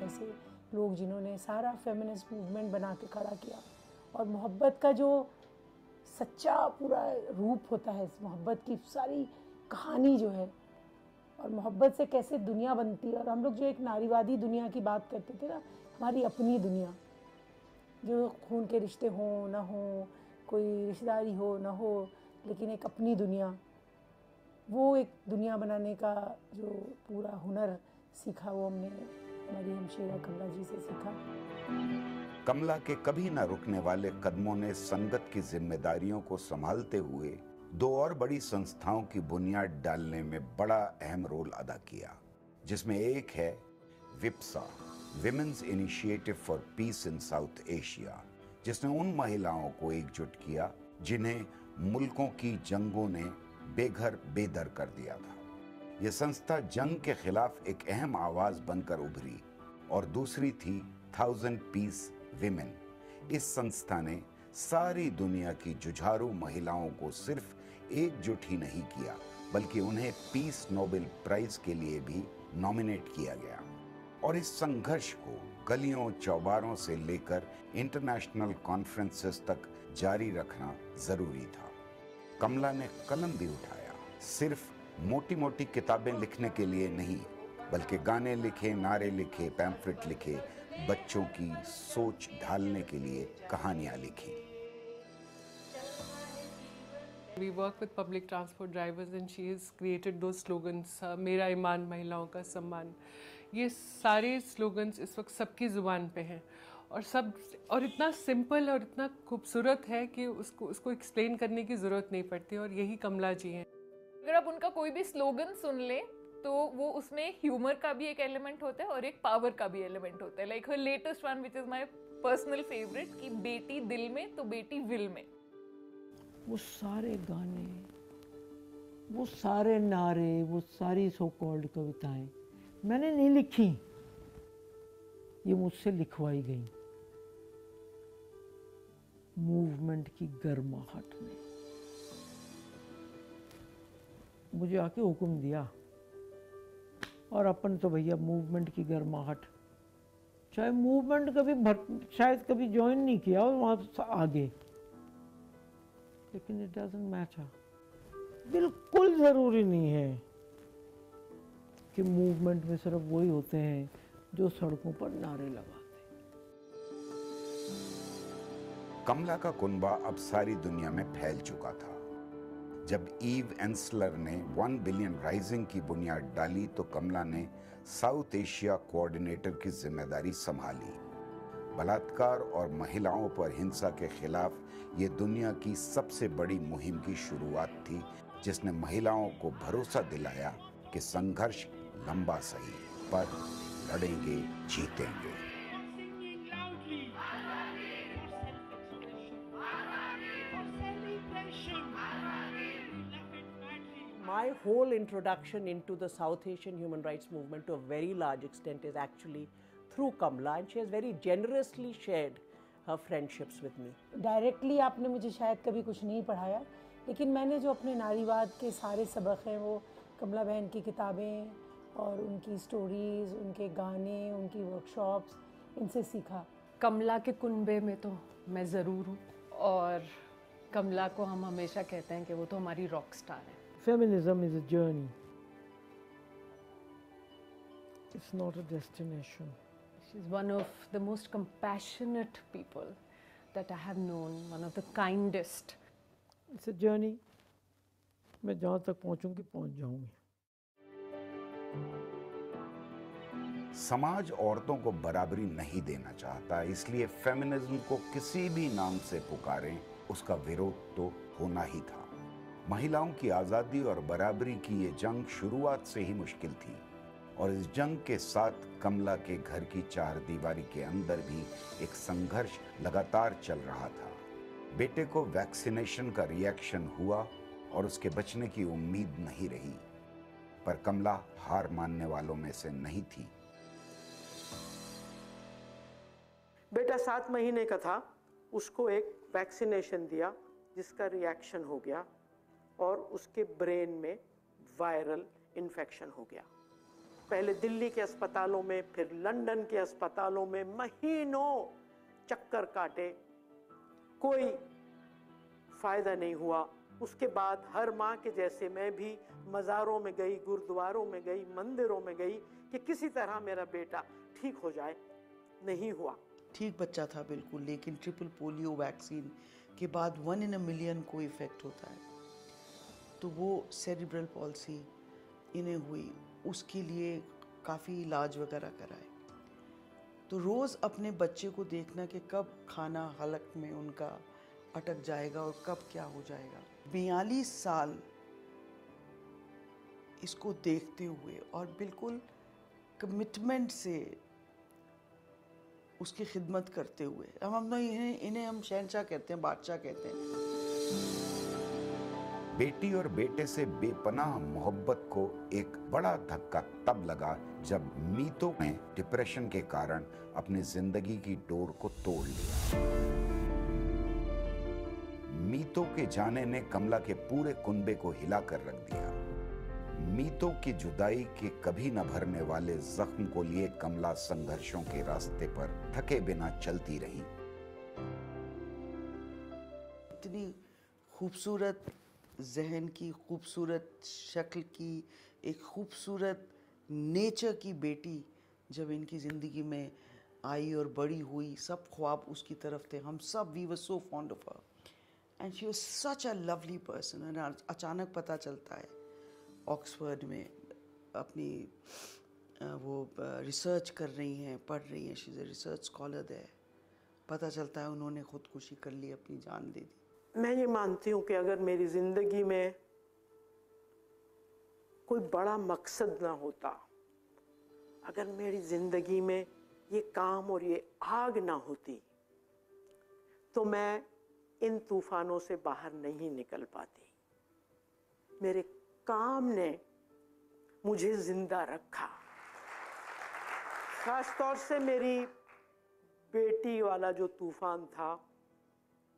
ऐसे लोग जिन्होंने सारा फेमिनिस्ट मूवमेंट बना के खड़ा किया और मोहब्बत का जो सच्चा पूरा रूप होता है इस मोहब्बत की, सारी कहानी जो है। और मोहब्बत से कैसे दुनिया बनती है, और हम लोग जो एक नारीवादी दुनिया की बात करते थे ना, हमारी अपनी दुनिया। जो खून के रिश्ते हों, ना हो, कोई रिश्तेदारी हो, ना हो, लेकिन एक अपनी दुनिया। वो एक दुनिया बनाने का जो पूरा हुनर सीखा वो हमने, हमारी हमशेरा कमला जी से सीखा। कमला के कभी न रुकने वाले कदमों ने संगत की जिम्मेदारियों को संभालते हुए दो और बड़ी संस्थाओं की बुनियाद डालने में बड़ा अहम रोल अदा किया, जिसमें एक है विप्सा women's initiative for peace in South Asia जिसने उन महिलाओं को एकजुट किया जिन्हें मुल्कों की जंगों ने बेघर, बेदर कर दिया था। यह संस्था जंग के खिलाफ एक अहम आवाज़ बनकर उभरी और दूसरी थी थाउज़ेंड पीस विमेन इस संस्था ने सारी दुनिया की जुझारू महिलाओं को सिर्फ़ एकजुट ही नहीं किया, बल्कि उन्हें पीस नोबेल प्राइज के लिए भी नॉमिनेट किया गया। और इस संघर्ष को गलियों चौबारों से लेकर इंटरनेशनल कॉन्फ्रेंसेस तक जारी रखना ज़रूरी था। कमला ने कलम भी उठाया। सिर्फ़ मोटी मोटी किताबें लिखने के लिए नहीं, बल्कि गाने लिखे, नारे लिखे पैम्फलेट लिखे बच्चों की सोच ढालने के लिए कहानियाँ लिखी। We work with public transport drivers and she has created those slogans uh, मेरा ईमान महिलाओं का सम्मान. ये सारे स्लोगन्स इस वक्त सबकी ज़ुबान पे हैं। और सब और इतना सिंपल और इतना खूबसूरत है कि उसको उसको एक्सप्लेन करने की ज़रूरत नहीं पड़ती और यही कमला जी हैं। अगर आप उनका कोई भी स्लोगन सुन लें तो वो उसमें ह्यूमर का भी एक एलिमेंट होता है और एक पावर का भी एलिमेंट होता है. Like her latest one which is my personal favourite कि बेटी दिल में तो बेटी विल में. वो सारे गाने, वो सारे नारे, वो सारी सो कॉल्ड कविताएँ मैंने नहीं लिखी. ये मुझसे लिखवाई गई. मूवमेंट की गर्माहट ने मुझे आके हुक्म दिया. और अपन तो भैया मूवमेंट की गर्माहट। चाहे मूवमेंट कभी भर शायद कभी ज्वाइन नहीं किया और वहाँ आगे। लेकिन इट डजेंट मैटर बिल्कुल ज़रूरी नहीं है कि मूवमेंट में सिर्फ़ वही होते हैं जो सड़कों पर नारे लगाते कमला का कुनबा अब सारी दुनिया में फैल चुका था। जब ईव एंसलर ने वन बिलियन राइजिंग की बुनियाद डाली तो कमला ने साउथ एशिया कोऑर्डिनेटर की ज़िम्मेदारी संभाली। बलात्कार और महिलाओं पर हिंसा के खिलाफ ये दुनिया की सबसे बड़ी मुहिम की शुरुआत थी, जिसने महिलाओं को भरोसा दिलाया कि संघर्ष लंबा सही, पर लड़ेंगे, जीतेंगे। Whole introduction into the South Asian human rights movement to a very large extent is actually through Kamla, and she has very generously shared her friendships with me. Directly आपने मुझे शायद कभी कुछ नहीं पढ़ाया लेकिन मैंने जो अपने नारीवाद के सारे सबक हैं वो कमला बहन की किताबें और उनकी स्टोरीज़ उनके गाने उनकी वर्कशॉप्स इनसे सीखा कमला के कुनबे में तो मैं ज़रूर हूँ और कमला को हम हमेशा कहते हैं कि वो तो हमारी रॉक स्टार है Feminism is a journey. It's not a destination. She's one of the most compassionate people that I have known, one of the kindest. It's a journey. मैं जहाँ तक पहुँचूँगी पहुँच जाऊँगी समाज औरतों को बराबरी नहीं देना चाहता इसलिए फेमिनिज्म को किसी भी नाम से पुकारें उसका विरोध तो होना ही था महिलाओं की आज़ादी और बराबरी की ये जंग शुरुआत से ही मुश्किल थी। और इस जंग के साथ कमला के घर की चार दीवारी के अंदर भी एक संघर्ष लगातार चल रहा था। बेटे को वैक्सीनेशन का रिएक्शन हुआ और उसके बचने की उम्मीद नहीं रही। पर कमला हार मानने वालों में से नहीं थी। बेटा सात महीने का था। उसको एक वैक्सीनेशन दिया, जिसका रिएक्शन हो गया। और उसके ब्रेन में वायरल इन्फेक्शन हो गया। पहले दिल्ली के अस्पतालों में, फिर लंदन के अस्पतालों में महीनों चक्कर काटे। कोई फ़ायदा नहीं हुआ। उसके बाद हर माँ के जैसे मैं भी मज़ारों में गई, गुरुद्वारों में गई, मंदिरों में गई कि किसी तरह मेरा बेटा ठीक हो जाए। नहीं हुआ। ठीक बच्चा था बिल्कुल, लेकिन ट्रिपल पोलियो वैक्सीन के बाद वन इन अ मिलियन को इफ़ेक्ट होता है। तो वो सेरिब्रल पॉलिसी इन्हें हुई, उसके लिए काफ़ी इलाज वगैरह कराए। तो रोज़ अपने बच्चे को देखना कि कब खाना हलक में उनका अटक जाएगा और कब क्या हो जाएगा। बयालीस साल इसको देखते हुए और बिल्कुल कमिटमेंट से उसकी खिदमत करते हुए। हम हम इन्हें इन्हें हम शहनशाह कहते हैं, बादशाह कहते हैं। बेटी और बेटे से बेपनाह मोहब्बत को एक बड़ा धक्का तब लगा जब मीतो ने डिप्रेशन के कारण अपनी ज़िंदगी की डोर को तोड़ लिया। मीतो के जाने ने कमला के पूरे कुंबे को हिला कर रख दिया। मीतो की जुदाई के कभी न भरने वाले जख्म को लिए कमला संघर्षों के रास्ते पर थके बिना चलती रही। इतनी खूबसूरत जहन की खूबसूरत शक्ल की, एक खूबसूरत नेचर की बेटी जब इनकी ज़िंदगी में आई और बड़ी हुई, सब ख्वाब उसकी तरफ़ थे। हम सब we were so fond of her and she was such a lovely person अचानक पता चलता है ऑक्सफर्ड में अपनी वो रिसर्च कर रही हैं, पढ़ रही हैं she is a research scholar है पता चलता है उन्होंने खुदकुशी कर ली, अपनी जान दे दी। मैं ये मानती हूँ कि अगर मेरी ज़िंदगी में कोई बड़ा मकसद ना होता, अगर मेरी ज़िंदगी में ये काम और ये आग ना होती तो मैं इन तूफानों से बाहर नहीं निकल पाती। मेरे काम ने मुझे ज़िंदा रखा। खास तौर से मेरी बेटी वाला जो तूफ़ान था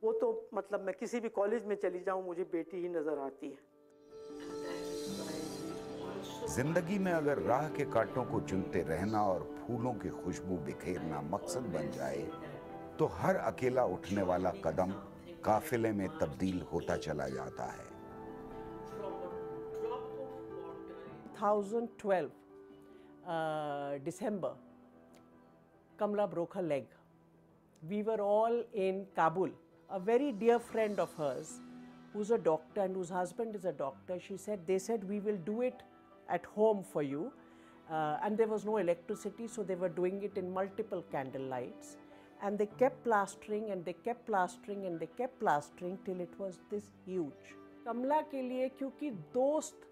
वो तो मतलब मैं किसी भी कॉलेज में चली जाऊँ मुझे बेटी ही नज़र आती है ज़िंदगी में अगर राह के कांटों को चुनते रहना और फूलों की खुशबू बिखेरना मकसद बन जाए तो हर अकेला उठने वाला कदम काफिले में तब्दील होता चला जाता है 2012 uh, December, Kamla broke her leg. We were all in Kabul. A very dear friend of hers, who's a doctor and whose husband is a doctor, she said, they said, we will do it at home for you. Uh, and there was no electricity, so they were doing it in multiple candle lights. And they kept plastering and they kept plastering and they kept plastering till it was this huge. Kamla के लिए क्योंकि दोस्त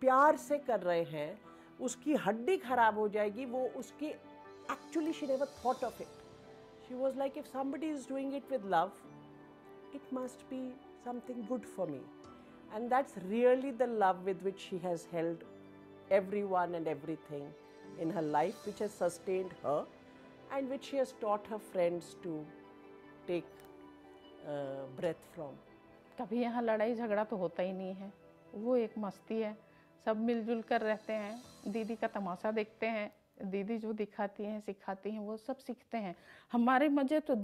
प्यार से कर रहे हैं उसकी हड्डी खराब हो जाएगी वो उसकी actually she never thought of it she was like if somebody is doing it with love it must be something good for me. And that's really the love with which she has held everyone and everything in her life, which has sustained her and which she has taught her friends to take uh, breath from. कभी यहाँ लड़ाई झगड़ा तो होता ही नहीं है वो एक मस्ती है सब मिलजुल कर रहते हैं दीदी का तमाशा देखते हैं दीदी जो दिखाती हैं सिखाती हैं वो सब सीखते हैं हमारे मज़े तो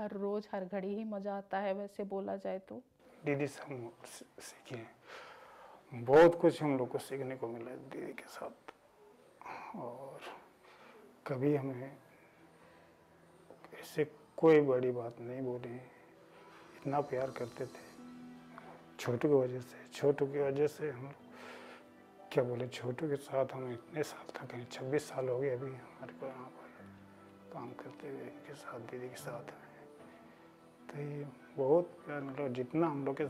हर रोज़, हर घड़ी ही मज़ा आता है, वैसे बोला जाए तो। दीदी से हम सीखे बहुत कुछ हम लोग को सीखने को मिला दीदी के साथ। और कभी हमें ऐसे कोई बड़ी बात नहीं बोली। इतना प्यार करते थे। छोटू की वजह से, छोटू की वजह से हम क्या बोले, छोटू के साथ हम इतने साल तक हैं, छब्बीस साल हो गए अभी हमारे को यहाँ पर। काम करते हुए इनके साथ, दीदी के साथ हैं। तो ये बहुत प्यार मतलब जितना हम लोग के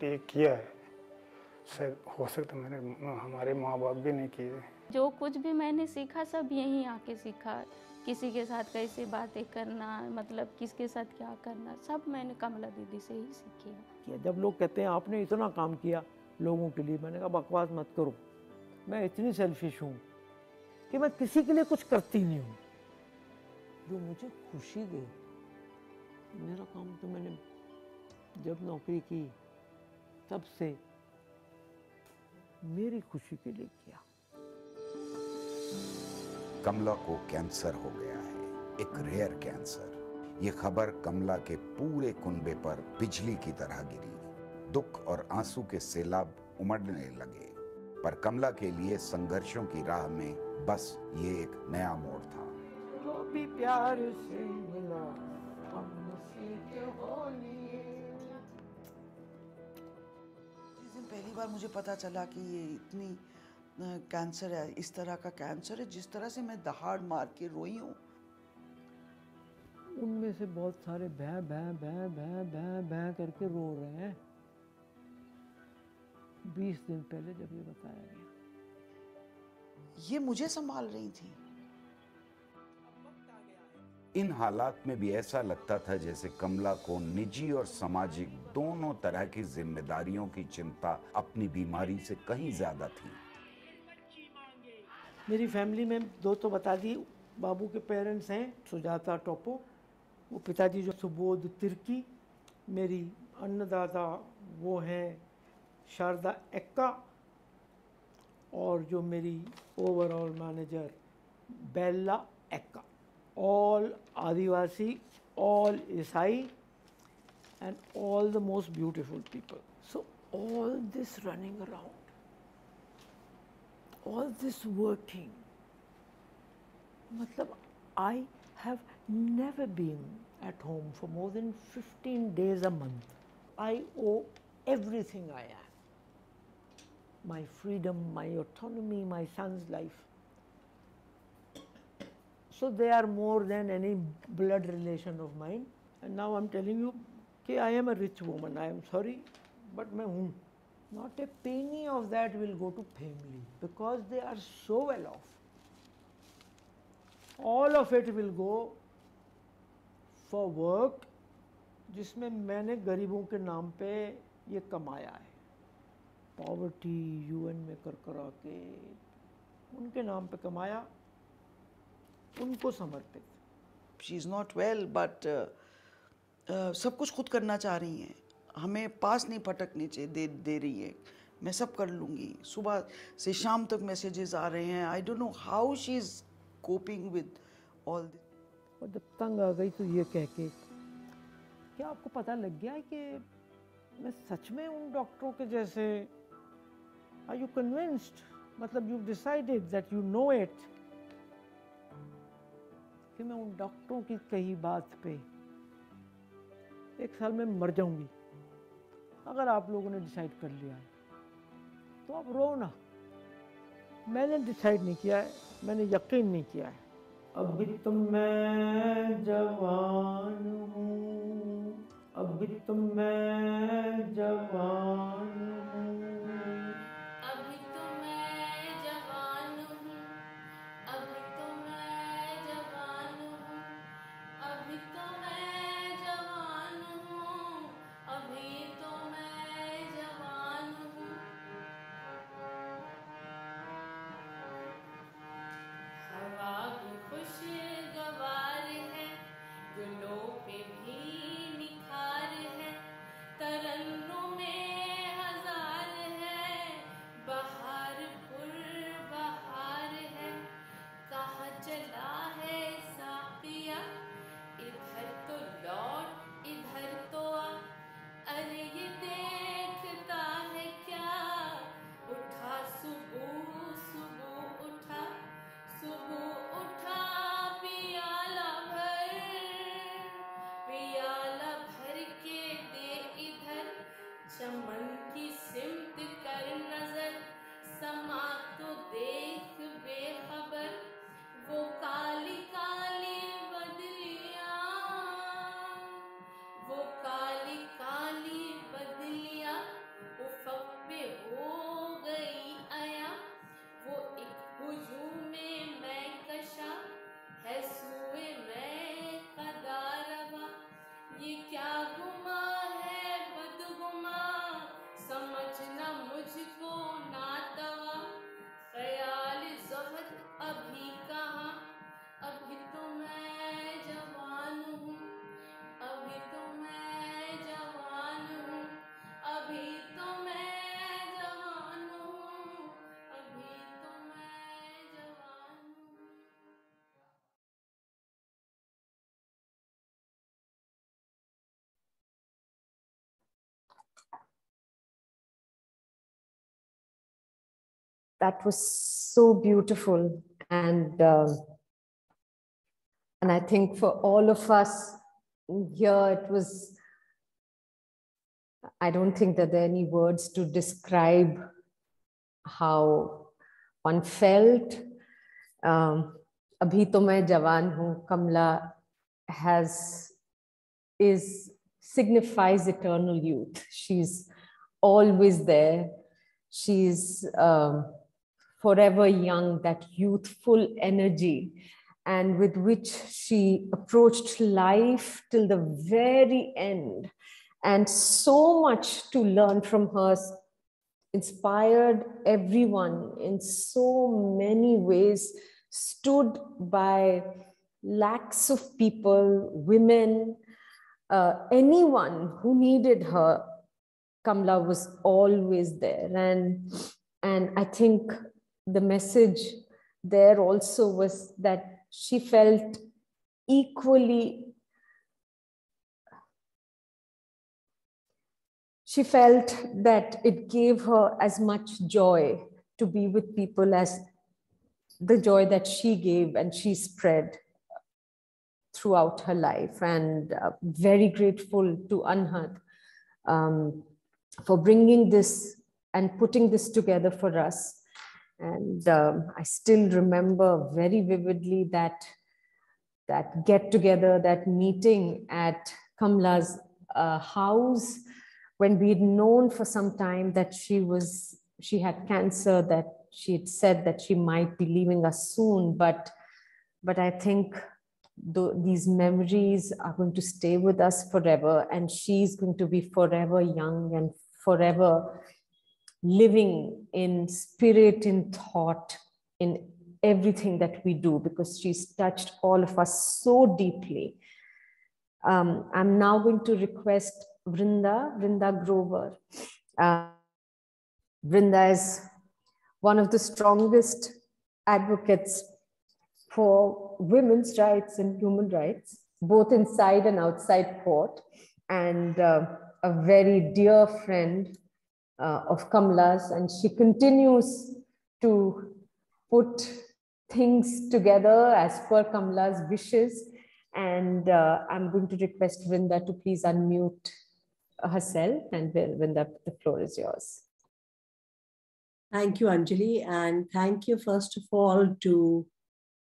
लिए किया है शायद हो सकता है मेरे हमारे माँ बाप भी नहीं किए। जो कुछ भी मैंने सीखा सब यहीं आके सीखा। किसी के साथ कैसे बातें करना मतलब किसके साथ क्या करना सब मैंने कमला दीदी से ही सीखी है। जब लोग कहते हैं आपने इतना काम किया लोगों के लिए मैंने कहा बकवास मत करो। मैं इतनी सेल्फिश हूँ कि मैं किसी के लिए कुछ करती नहीं हूँ। जो मुझे खुशी दे मेरा काम तो मैंने जब नौकरी की तब से मेरी खुशी के लिए किया। कमला को कैंसर हो गया है एक रेयर कैंसर ये खबर कमला के पूरे कुंबे पर बिजली की तरह गिरी। दुख और आँसू के सैलाब उमड़ने लगे। पर कमला के लिए संघर्षों की राह में बस ये एक नया मोड़ था। जो भी प्यार से बार मुझे पता चला कि ये इतनी कैंसर है इस तरह का कैंसर है जिस तरह से मैं दहाड़ मार के रोई हूँ। उनमें से बहुत सारे भै भै भै भै भै भै करके रो रहे हैं। बीस दिन पहले जब ये बताया गया। ये मुझे संभाल रही थी। इन हालात में भी ऐसा लगता था जैसे कमला को निजी और सामाजिक दोनों तरह की जिम्मेदारियों की चिंता अपनी बीमारी से कहीं ज़्यादा थी। मेरी फैमिली में दो तो बता दी, बाबू के पेरेंट्स हैं, सुजाता टोपो, वो पिताजी जो सुबोध तिर्की, मेरी अन्नदाता वो हैं शारदा एक्का, और जो मेरी overall manager Bella Ekka. all Adivasi, all Isai and all the most beautiful people. So all this running around, all this working, matlab, I have never been at home for more than 15 days a month. I owe everything I am. My freedom, my autonomy, my son's life So, they are more than any blood relation of mine. And now am telling you कि I am a rich woman I am sorry but मैं हूँ। Not a penny of that will go to family because they are so well off all of it will go for work जिसमें मैंने गरीबों के नाम पे ये कमाया है। पॉवर्टी यूएन में कर करा के, उनके नाम पे कमाया। उनको समर्पित। She is not well but सब कुछ खुद करना चाह रही हैं। हमें पास नहीं भटकनी चाहिए, दे दे रही है। मैं सब कर लूँगी। सुबह से शाम तक मैसेजेस आ रहे हैं। I don't know how she is coping with all और जब तंग आ गई तो ये कह के, क्या आपको पता लग गया है कि मैं सच में उन डॉक्टरों के जैसे आर यू कन्विंस्ड मतलब you decided that you know it कि मैं उन डॉक्टरों की कही बात पे एक साल में मर जाऊँगी। अगर आप लोगों ने डिसाइड कर लिया है तो आप रो ना। मैंने डिसाइड नहीं किया है, मैंने यकीन नहीं किया है। अभी तो मैं जवान हूँ, अभी तो मैं जवान हूँ that was so beautiful. And uh, and i think for all of us here it was i don't think that there are any words to describe how one felt. Um, abhi to jawan hu. Kamla has is signifies eternal youth. She's always there. She's um, forever young, that youthful energy, and with which she approached life till the very end. And so much to learn from her, inspired everyone in so many ways, stood by lakhs of people, women, uh, anyone who needed her, Kamla was always there. And, and I think the message there also was that she felt equally she felt that it gave her as much joy to be with people as the joy that she gave and she spread throughout her life and uh, very grateful to Anhad um, for bringing this and putting this together for us. And um, I still remember very vividly that, that get together, that meeting at Kamla's uh, house when we'd known for some time that she was, she had cancer, that she had said that she might be leaving us soon. But, but I think the, these memories are going to stay with us forever and she's going to be forever young and forever living in spirit in thought in everything that we do because she's touched all of us so deeply. Um, i'm now going to request vrinda vrinda grover. Uh, vrinda is one of the strongest advocates for women's rights and human rights, both inside and outside court, and uh, a very dear friend uh, of Kamla's. And she continues to put things together as per Kamla's wishes. And uh, I'm going to request Vrinda to please unmute herself. And Vrinda, the floor is yours. Thank you, Anjali. And thank you, first of all, to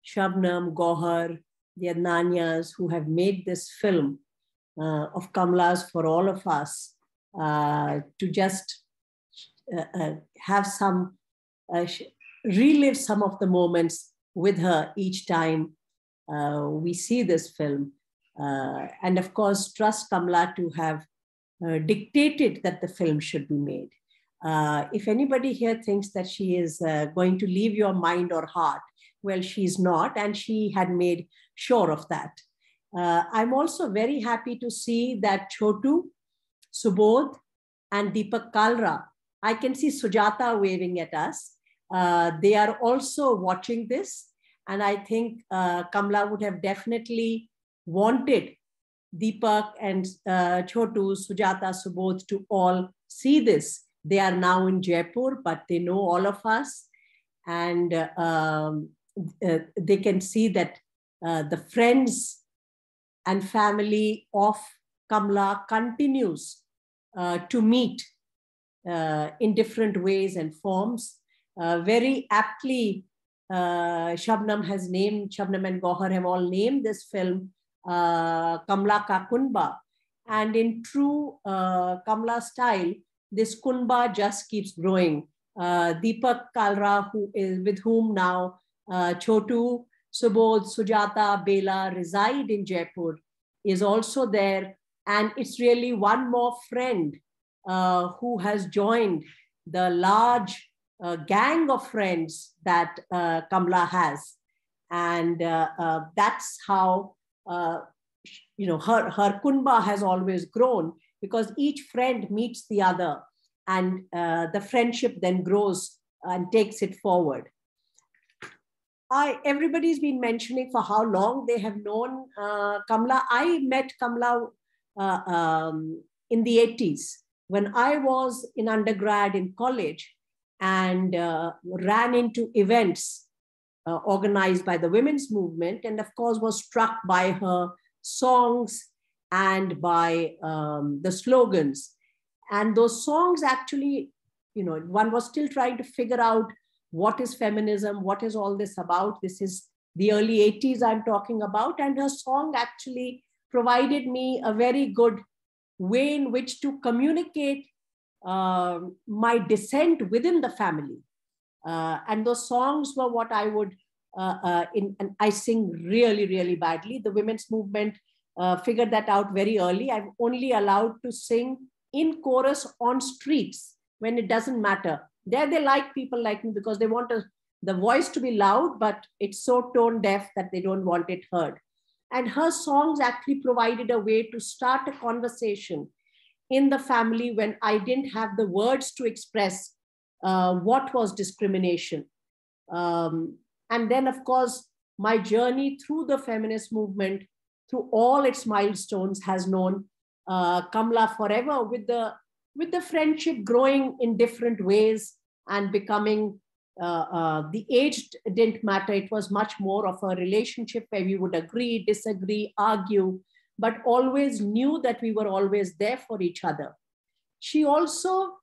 Shabnam, Gohar, the Adnanias who have made this film uh, of Kamla's for all of us uh, to just uh, uh have some, uh, relive some of the moments with her each time uh, we see this film. and of course, trust Kamla to have dictated that the film should be made. if anybody here thinks that she is going to leave your mind or heart, well, she's not, and she had made sure of that. Uh, I'm also very happy to see that Chotu, Subodh, and Deepak Kalra, I can see Sujata waving at us. Uh, they are also watching this. And I think uh, Kamla would have definitely wanted Deepak and uh, Chotu, Sujata, Subodh to all see this. They are now in Jaipur, but they know all of us. And um, uh, they can see that uh, the friends and family of Kamla continues uh, to meet in different ways and forms. Uh, very aptly, uh, Shabnam has named, Shabnam and Gohar have all named this film Kamla Ka Kunba. And in true Kamla style, this Kunba just keeps growing. Deepak Kalra, who is with whom now uh, Chotu, Subodh, Sujata, Bela reside in Jaipur is also there. And it's really one more friend uh, who has joined the large uh, gang of friends that uh, Kamla has. And uh, uh, that's how, you know, her, her kunba has always grown because each friend meets the other and the friendship then grows and takes it forward. I, everybody's been mentioning for how long they have known Kamla. I met Kamla uh, um, in the 80s when I was in undergrad in college. and uh, ran into events uh, organized by the women's movement, and of course was struck by her songs and by um, the slogans. And those songs actually, you know, one was still trying to figure out what is feminism, what is all this about. This is the early 80s I'm talking about. And her song actually provided me a very good way in which to communicate uh, my dissent within the family. Uh, and those songs were what I would, uh, uh in, and I sing really, really badly. The women's movement uh, figured that out very early. I'm only allowed to sing in chorus on streets when it doesn't matter. There they like people like me because they want a, the voice to be loud, but it's so tone deaf that they don't want it heard. And her songs actually provided a way to start a conversation in the family when I didn't have the words to express uh, what was discrimination. Um, and then, of course, my journey through the feminist movement, through all its milestones, has known uh, Kamla forever with the with the friendship growing in different ways and becoming uh, uh, the age didn't matter. It was much more of a relationship where we would agree, disagree, argue, but always knew that we were always there for each other. She also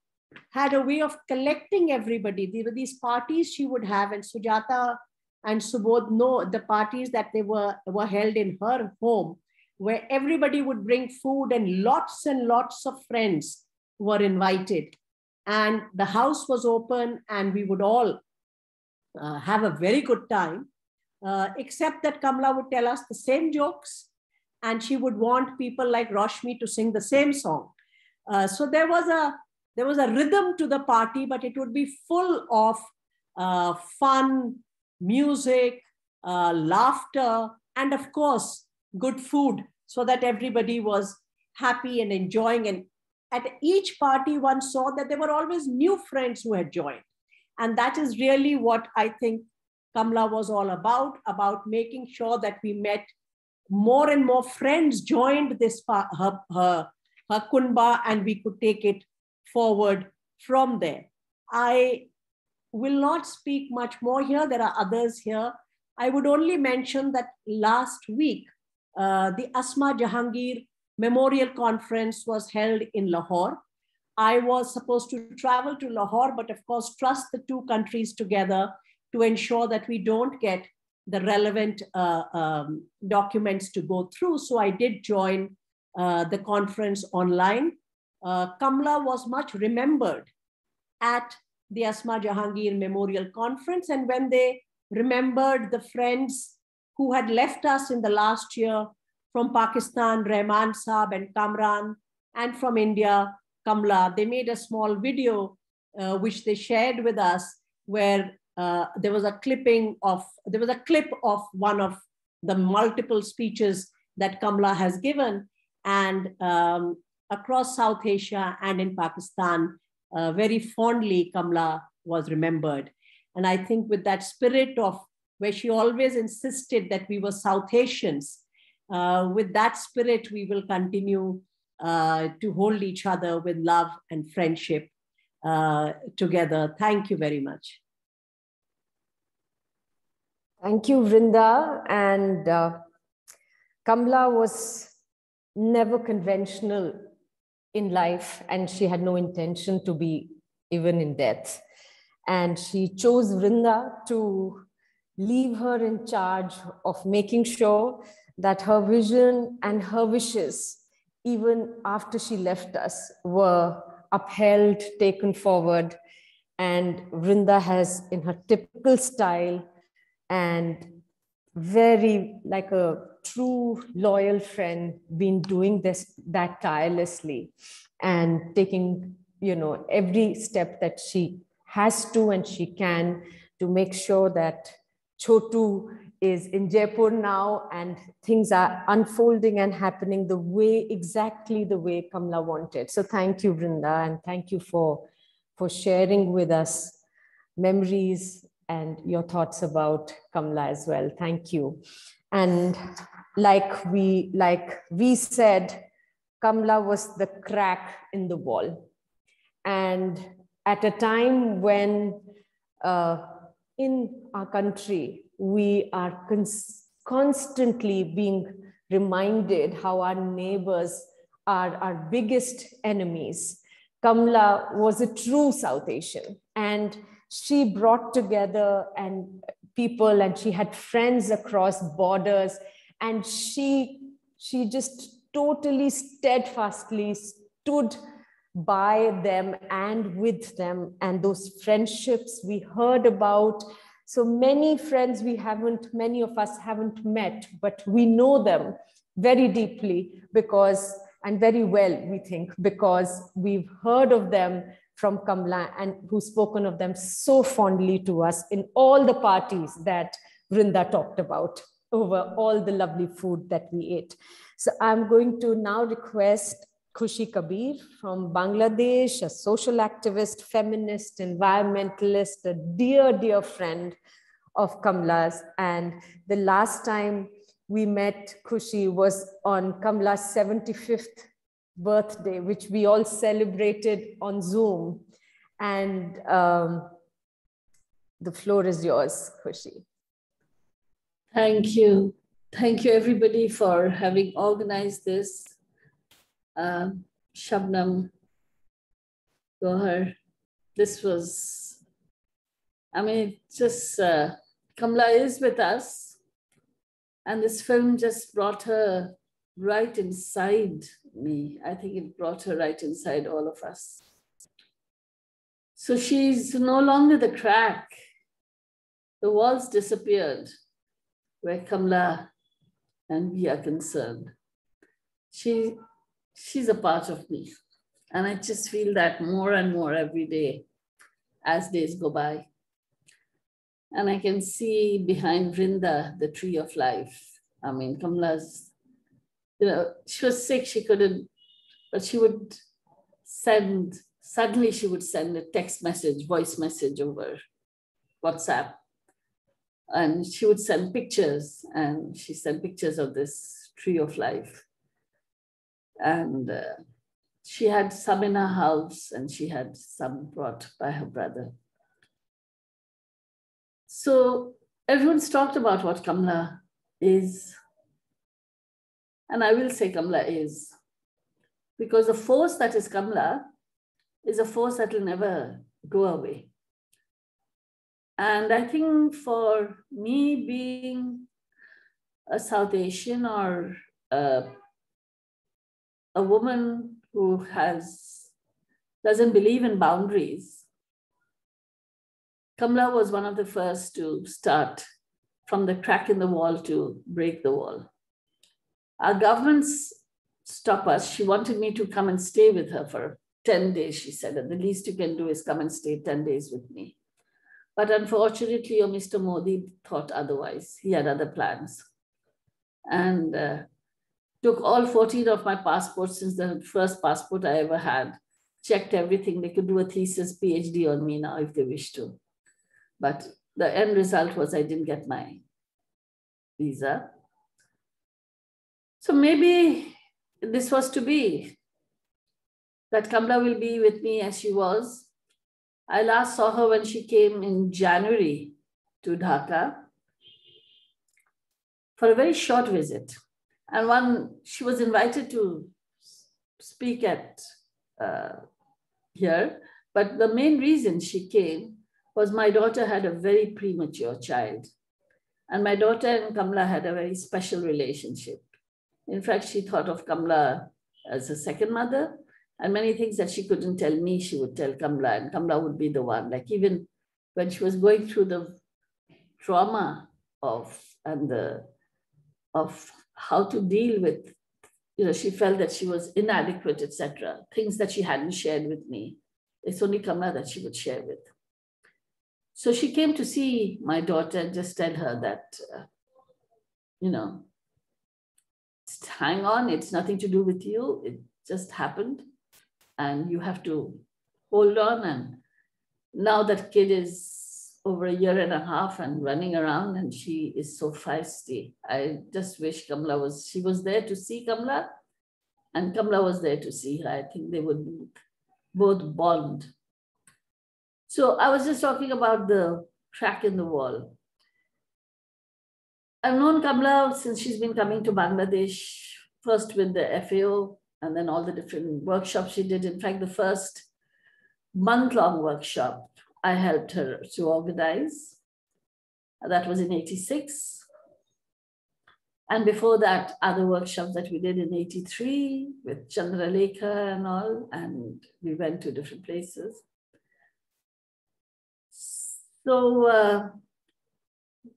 had a way of collecting everybody. There were these parties she would have, and Sujata and Subodh know the parties that they were, were held in her home, where everybody would bring food and lots and lots of friends were invited. And the house was open, and we would all uh, have a very good time, uh, except that Kamla would tell us the same jokes, and she would want people like Roshmi to sing the same song. Uh, so there was a there was a rhythm to the party, but it would be full of uh, fun, music, uh, laughter, and of course, good food, so that everybody was happy and enjoying and at each party, one saw that there were always new friends who had joined. And that is really what I think Kamla was all about, about making sure that we met more and more friends joined this her, her, her kunba and we could take it forward from there. I will not speak much more here. There are others here. I would only mention that last week, uh, the Asma Jahangir memorial conference was held in Lahore. I was supposed to travel to Lahore, but of course, trust the two countries together to ensure that we don't get the relevant uh, um, documents to go through. So I did join uh, the conference online. Uh, Kamla was much remembered at the Asma Jahangir Memorial Conference. And when they remembered the friends who had left us in the last year from Pakistan, Rahman Saab and Kamran, and from India, Kamla. They made a small video uh, which they shared with us where uh, there was a clipping of, there was a clip of one of the multiple speeches that Kamla has given. And um, across South Asia and in Pakistan, uh, very fondly, Kamla was remembered. And I think with that spirit of where she always insisted that we were South Asians, uh, with that spirit, we will continue uh, to hold each other with love and friendship uh, together. Thank you very much. Thank you, Vrinda. And uh, Kamla was never conventional in life, and she had no intention to be even in death. And she chose Vrinda to leave her in charge of making sure that her vision and her wishes, even after she left us, were upheld, taken forward. And Vrinda has, in her typical style and very like a true loyal friend, been doing this that tirelessly and taking, you know, every step that she has to and she can to make sure that Chotu is in Jaipur now and things are unfolding and happening the way, exactly the way Kamla wanted. So thank you, Vrinda, and thank you for, for sharing with us memories and your thoughts about Kamla as well. Thank you. And like we, like we said, Kamla was the crack in the wall. And at a time when uh, in our country we are cons- constantly being reminded how our neighbors are our biggest enemies. Kamla was a true South Asian and she brought together and people and she had friends across borders and she she just totally steadfastly stood by them and with them and those friendships we heard about so many friends we haven't many of us haven't met but we know them very deeply because and very well we think because we've heard of them from Kamla and who's spoken of them so fondly to us in all the parties that Vrinda talked about over all the lovely food that we ate. So I'm going to now request Khushi Kabir from Bangladesh, a social activist, feminist, environmentalist, a dear, dear friend of Kamla's. And the last time we met Khushi was on Kamla's 75th birthday, which we all celebrated on Zoom. And um, the floor is yours, Khushi. Thank you. Thank you, everybody, for having organized this. Uh, Shabnam, Gohar, this was, I mean, just uh, Kamla is with us. And this film just brought her right inside me. I think it brought her right inside all of us. So she's no longer the crack. The walls disappeared where Kamla and we are concerned. She, she's a part of me. And I just feel that more and more every day as days go by. And I can see behind Vrinda the tree of life. I mean, Kamla's, you know, she was sick, she couldn't, but she would send, suddenly she would send a text message, voice message over WhatsApp and she would send pictures and she sent pictures of this tree of life and uh, she had some in her house and she had some brought by her brother. So everyone's talked about what kamla is. And i will say kamla is. Because the force that is kamla is a force that will never go away. And I think for me being a South Asian or a, a woman who has doesn't believe in boundaries, Kamla was one of the first to start from the crack in the wall to break the wall. Our governments stop us. She wanted me to come and stay with her for 10 days, she said, and the least you can do is come and stay 10 days with me. But unfortunately, your Mr. Modi thought otherwise. He had other plans. And uh, took all 14 of my passports since the first passport I ever had, checked everything. They could do a thesis, PhD on me now if they wish to. But the end result was I didn't get my visa. So maybe this was to be that Kamla will be with me as she was I last saw her when she came in January to Dhaka for a very short visit. And one, she was invited to speak at uh, here, but the main reason she came was my daughter had a very premature child. And my daughter and Kamla had a very special relationship. In fact, she thought of Kamla as a second mother and many things that she couldn't tell me, she would tell Kamla, and Kamla would be the one. Like even when she was going through the trauma of and the of how to deal with, you know, she felt that she was inadequate, etc. Things that she hadn't shared with me. It's only Kamla that she would share with. So she came to see my daughter and just tell her that, uh, you know, hang on, it's nothing to do with you. It just happened and you have to hold on. And now that kid is over a year and a half and running around, and she is so feisty. I just wish Kamla was, she was there to see Kamla, and Kamla was there to see her. I think they would both bond. So I was just talking about the crack in the wall. I've known Kamla since she's been coming to Bangladesh, first with the FAO and then all the different workshops she did. In fact, the first month long workshop I helped her to organize. That was in 86. And before that, other workshops that we did in 83 with Chandra Lekha and all, and we went to different places. So uh,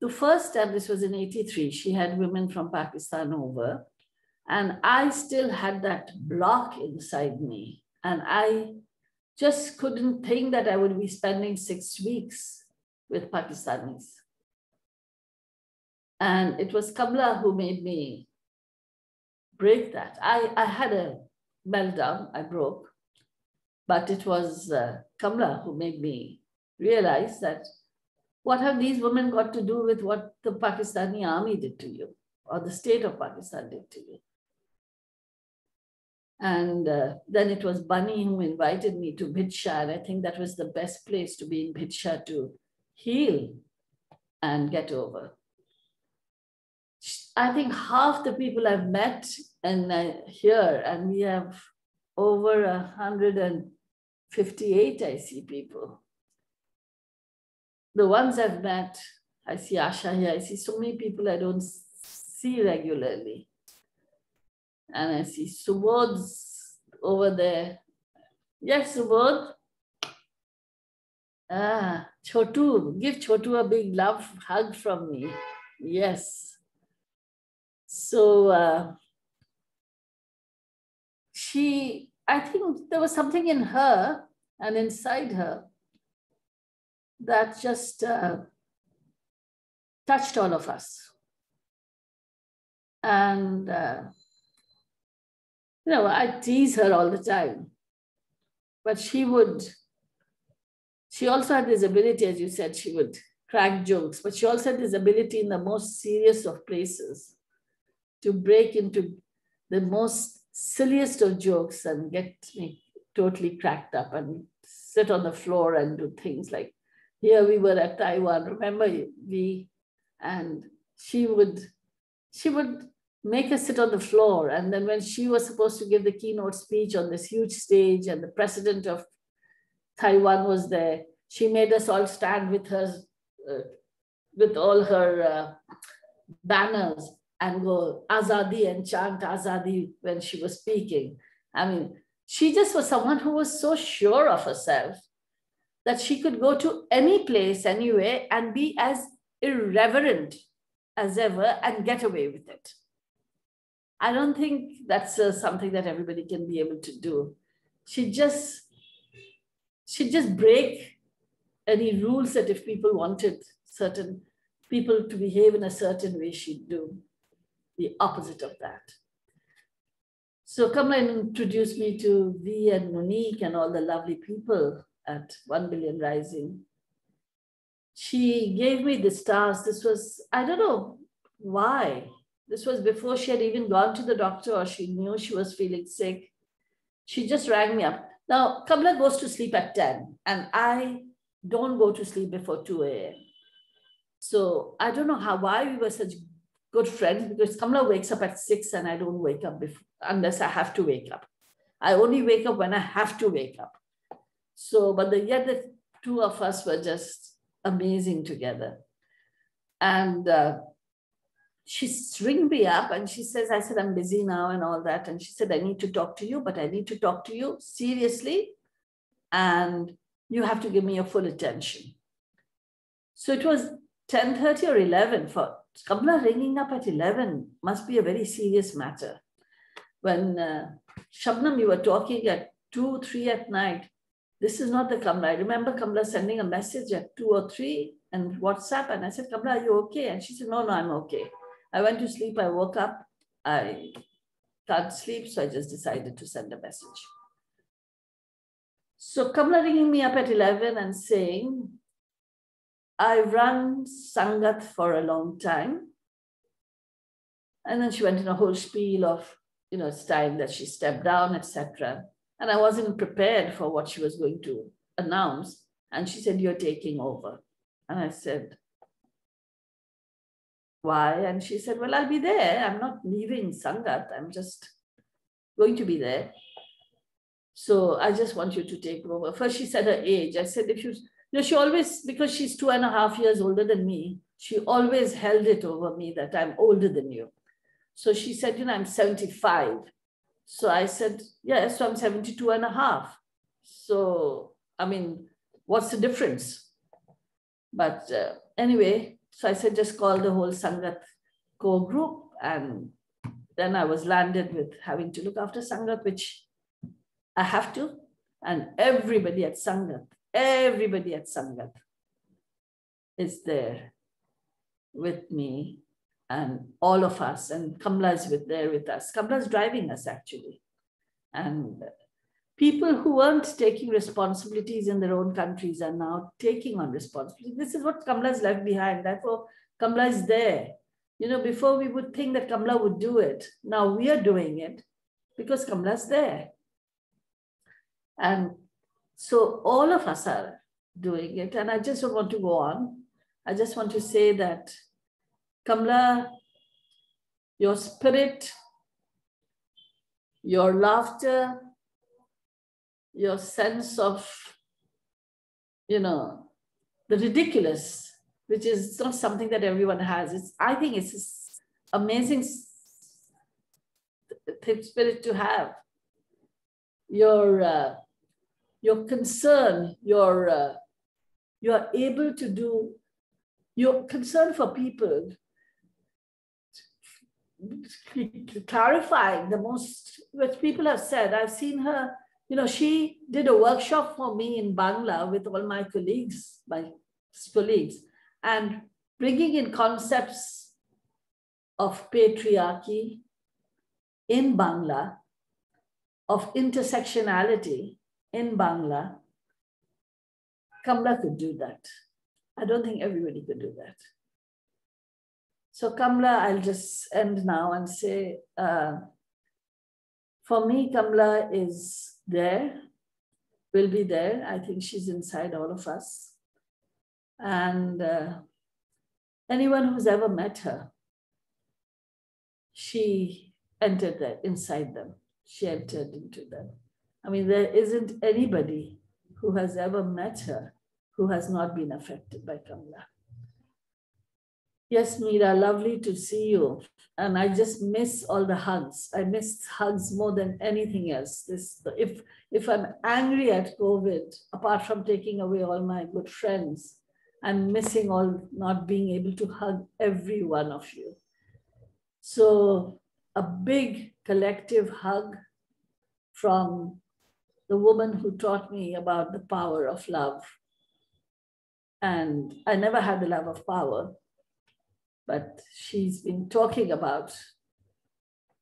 the first time, this was in 83, she had women from Pakistan over. And I still had that block inside me. And I just couldn't think that I would be spending six weeks with Pakistanis. And it was Kamla who made me break that. I, I had a meltdown, I broke, but it was uh, Kamla who made me realize that what have these women got to do with what the Pakistani army did to you or the state of Pakistan did to you? And uh, then it was Bunny who invited me to Bhidsha. And I think that was the best place to be in Bhidsha to heal and get over. I think half the people I've met and uh, here, and we have over 158, I see people. The ones I've met, I see Asha here, I see so many people I don't see regularly. And I see Subodh's over there. Yes, Subodh. Ah, Chotu, give Chotu a big love hug from me. Yes. So uh, she, I think there was something in her and inside her that just uh, touched all of us. And uh, you know, I tease her all the time. But she would, she also had this ability, as you said, she would crack jokes, but she also had this ability in the most serious of places to break into the most silliest of jokes and get me totally cracked up and sit on the floor and do things like here we were at Taiwan, remember we, and she would, she would make us sit on the floor. And then when she was supposed to give the keynote speech on this huge stage and the president of Taiwan was there, she made us all stand with her, uh, with all her uh, banners and go Azadi and chant Azadi when she was speaking. I mean, she just was someone who was so sure of herself that she could go to any place, anywhere, and be as irreverent as ever and get away with it. I don't think that's uh, something that everybody can be able to do. She just, she just break any rules that if people wanted certain people to behave in a certain way, she'd do the opposite of that. So Kamla introduced me to V and Monique and all the lovely people at 1 Billion Rising. She gave me the stars. This was, I don't know why, this was before she had even gone to the doctor or she knew she was feeling sick. She just rang me up. Now, Kamla goes to sleep at 10, and I don't go to sleep before 2 a.m. So I don't know how why we were such good friends because Kamla wakes up at 6 and I don't wake up before, unless I have to wake up. I only wake up when I have to wake up. So, but the, yet the two of us were just amazing together. And uh, she ringed me up and she says, I said, I'm busy now and all that. And she said, I need to talk to you, but I need to talk to you seriously. And you have to give me your full attention. So it was 10.30 or 11 for Kamla ringing up at 11 must be a very serious matter. When uh, Shabnam, you were talking at 2, 3 at night, this is not the Kamla. I remember Kamla sending a message at 2 or 3 and WhatsApp. And I said, Kamla, are you okay? And she said, no, no, I'm okay. I went to sleep, I woke up, I can't sleep, so I just decided to send a message. So Kamla ringing me up at 11 and saying, I run Sangat for a long time. And then she went in a whole spiel of, you know, it's time that she stepped down, etc. And I wasn't prepared for what she was going to announce. And she said, You're taking over. And I said, Why? And she said, Well, I'll be there. I'm not leaving Sangat. I'm just going to be there. So I just want you to take over. First, she said her age. I said, If you, you know, she always, because she's two and a half years older than me, she always held it over me that I'm older than you. So she said, You know, I'm 75. So I said, Yes, so I'm 72 and a half. So, I mean, what's the difference? But uh, anyway, so I said, just call the whole Sangat core group. And then I was landed with having to look after Sangat, which I have to. And everybody at Sangat, everybody at Sangat is there with me and all of us. And Kamla is with there with us. Kamla is driving us actually. And people who weren't taking responsibilities in their own countries are now taking on responsibility. This is what Kamla has left behind. Therefore, Kamla is there. You know, before we would think that Kamla would do it, now we are doing it because Kamla's there. And so all of us are doing it. And I just don't want to go on. I just want to say that Kamla, your spirit, your laughter, your sense of, you know, the ridiculous, which is not something that everyone has. It's, I think it's amazing spirit to have. Your, uh, your concern, your, uh, you are able to do, your concern for people, clarifying the most, which people have said. I've seen her you know, she did a workshop for me in Bangla with all my colleagues, my colleagues, and bringing in concepts of patriarchy in Bangla, of intersectionality in Bangla. Kamla could do that. I don't think everybody could do that. So Kamla, I'll just end now and say, uh, for me, Kamla is there, will be there. I think she's inside all of us. And uh, anyone who's ever met her, she entered that inside them. She entered into them. I mean, there isn't anybody who has ever met her who has not been affected by Kamla. Yes, Meera, lovely to see you. And I just miss all the hugs. I miss hugs more than anything else. This, if, if I'm angry at COVID, apart from taking away all my good friends, I'm missing all not being able to hug every one of you. So a big collective hug from the woman who taught me about the power of love. And I never had the love of power, but she's been talking about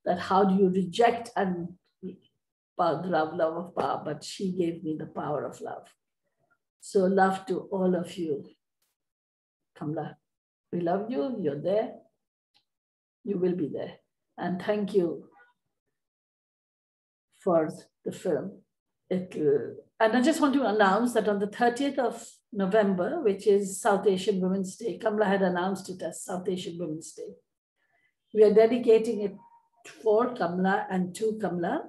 that how do you reject and love, love of power, but she gave me the power of love. So love to all of you. Kamla, we love you, you're there, you will be there. And thank you for the film. It, and I just want to announce that on the 30th of November, which is South Asian Women's Day. Kamla had announced it as South Asian Women's Day. We are dedicating it for Kamla and to Kamla.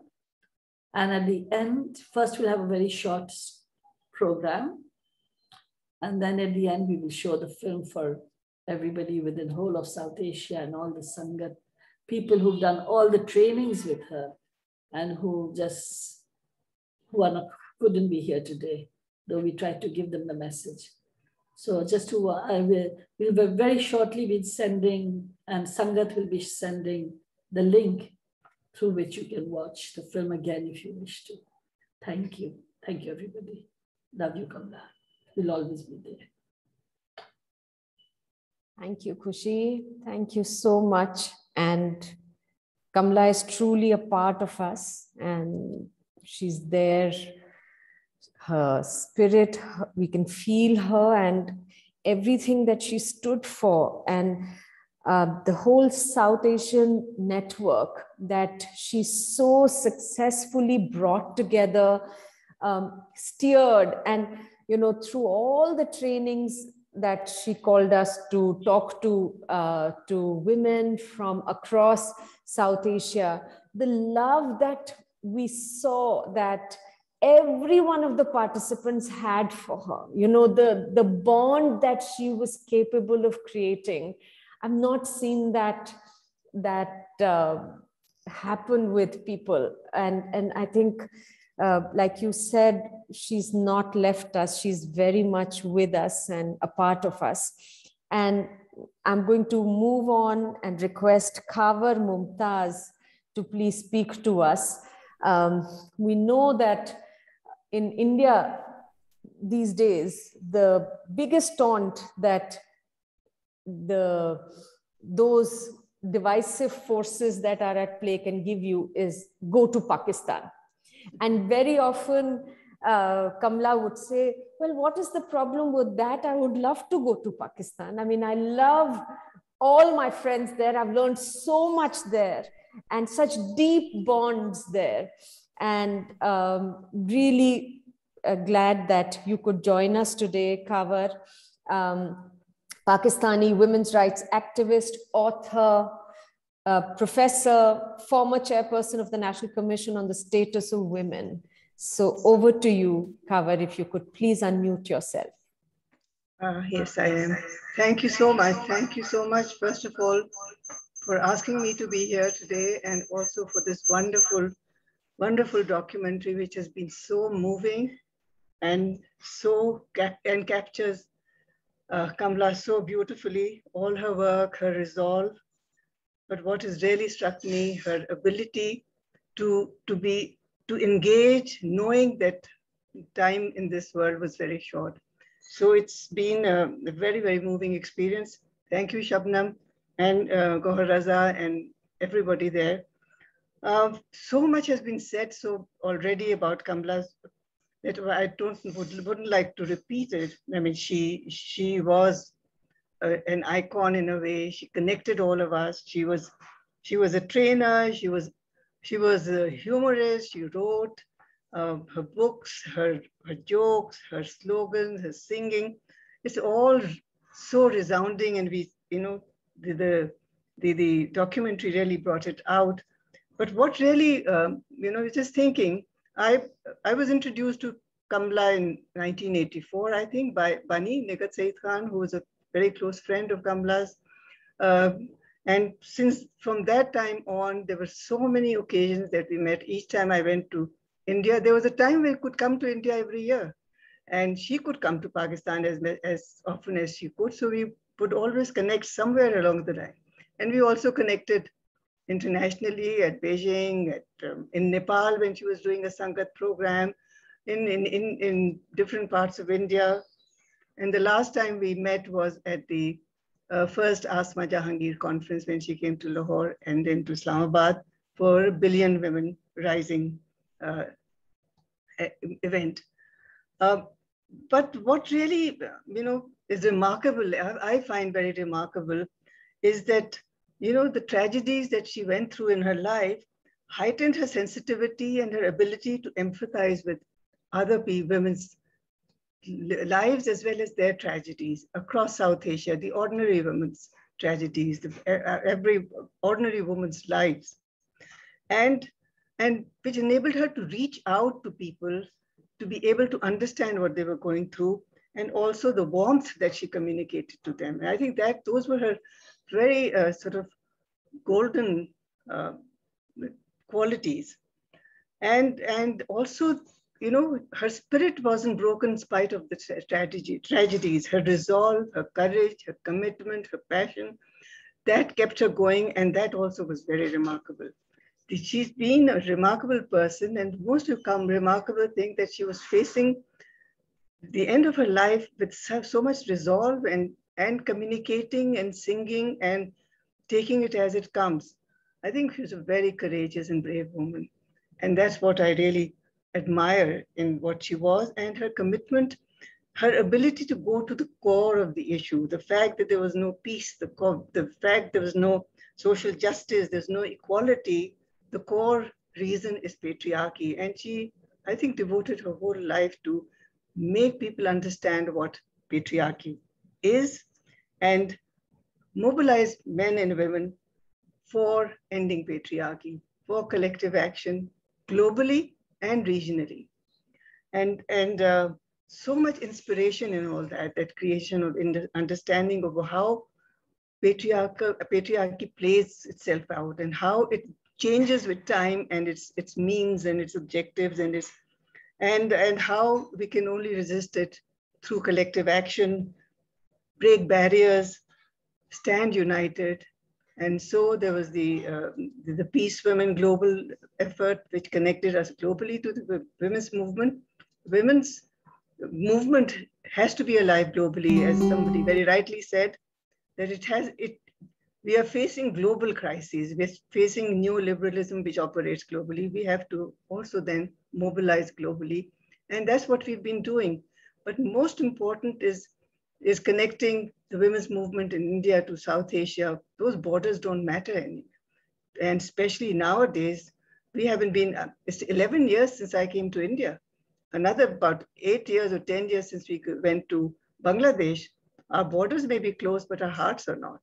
And at the end, first we'll have a very short program. And then at the end, we will show the film for everybody within whole of South Asia and all the Sangat people who've done all the trainings with her and who just who are not, couldn't be here today though we tried to give them the message. So just to, uh, I will, we'll very shortly be sending, and Sangat will be sending the link through which you can watch the film again if you wish to. Thank you. Thank you, everybody. Love you, Kamla. We'll always be there. Thank you, Khushi. Thank you so much. And Kamla is truly a part of us, and she's there her spirit, we can feel her and everything that she stood for. And uh, the whole South Asian network that she so successfully brought together, um, steered. And, you know, through all the trainings that she called us to talk to, uh, to women from across South Asia, the love that we saw that every one of the participants had for her, you know, the, the bond that she was capable of creating. I've not seen that, that uh, happen with people. And, and I think uh, like you said, she's not left us. She's very much with us and a part of us. And I'm going to move on and request Khawar Mumtaz to please speak to us. Um, we know that in India these days, the biggest taunt that the those divisive forces that are at play can give you is go to Pakistan and very often, uh, Kamla would say, Well, what is the problem with that? I would love to go to Pakistan. I mean, I love all my friends there. I've learned so much there and such deep bonds there. And um, really uh, glad that you could join us today, Khawar. Um, Pakistani women's rights activist, author, uh, professor, former chairperson of the National Commission on the Status of Women. So over to you, Khawar, if you could please unmute yourself. Uh, yes, I am. Thank you so much. Thank you so much, first of all, for asking me to be here today and also for this wonderful, wonderful documentary, which has been so moving and so and captures uh, Kamla so beautifully, all her work, her resolve, but what has really struck me, her ability to, to be, to engage, knowing that time in this world was very short. So it's been a, a very, very moving experience. Thank you, Shabnam and uh, Gohar Raza and everybody there. Uh, so much has been said so already about Kamla's that I don't would, wouldn't like to repeat it. I mean, she she was an icon in a way. She connected all of us. She was, she was a trainer. She was, she was a humorist. She wrote uh, her books, her her jokes, her slogans, her singing. It's all so resounding, and we, you know, the the the, the documentary really brought it out. But what really, um, you know, just thinking, I I was introduced to Kamla in 1984, I think, by Bani Nighat Said Khan, who was a very close friend of Kamla's. Uh, and since from that time on, there were so many occasions that we met. Each time I went to India, there was a time we could come to India every year. And she could come to Pakistan as, as often as she could. So we would always connect somewhere along the line. And we also connected internationally at Beijing, at, um, in Nepal when she was doing a Sangat program, in, in, in, in different parts of India. And the last time we met was at the uh, first Asma Jahangir conference when she came to Lahore and then to Islamabad for Billion Women Rising uh, event. Uh, but what really, you know, is remarkable, I find very remarkable, is that, you know, the tragedies that she went through in her life heightened her sensitivity and her ability to empathize with other women's lives as well as their tragedies across South Asia, the ordinary women's tragedies, the, every ordinary woman's lives, and, and which enabled her to reach out to people to be able to understand what they were going through and also the warmth that she communicated to them. And I think that those were her very uh, sort of golden uh, qualities. And, and also you know, her spirit wasn't broken in spite of the tragedy, tragedies, her resolve, her courage, her commitment, her passion, that kept her going. And that also was very remarkable. She's been a remarkable person and most remarkable thing that she was facing the end of her life with so much resolve and, and communicating and singing and taking it as it comes. I think she was a very courageous and brave woman. And that's what I really admire in what she was and her commitment, her ability to go to the core of the issue, the fact that there was no peace, the, the fact there was no social justice, there's no equality, the core reason is patriarchy. And she, I think, devoted her whole life to make people understand what patriarchy is and mobilize men and women for ending patriarchy, for collective action globally and regionally. And, and uh, so much inspiration in all that, that creation of understanding of how patriarchal, patriarchy plays itself out and how it changes with time and its, its means and its objectives and its, and, and how we can only resist it through collective action, break barriers, stand united. And so there was the, uh, the Peace Women Global effort, which connected us globally to the women's movement. Women's movement has to be alive globally, as somebody very rightly said, that it has, it, we are facing global crises. We're facing neoliberalism, which operates globally. We have to also then mobilize globally. And that's what we've been doing. But most important is, is connecting the women's movement in India to South Asia. Those borders don't matter anymore. And especially nowadays, we haven't been, uh, it's 11 years since I came to India. Another about eight years or 10 years since we went to Bangladesh. Our borders may be closed, but our hearts are not.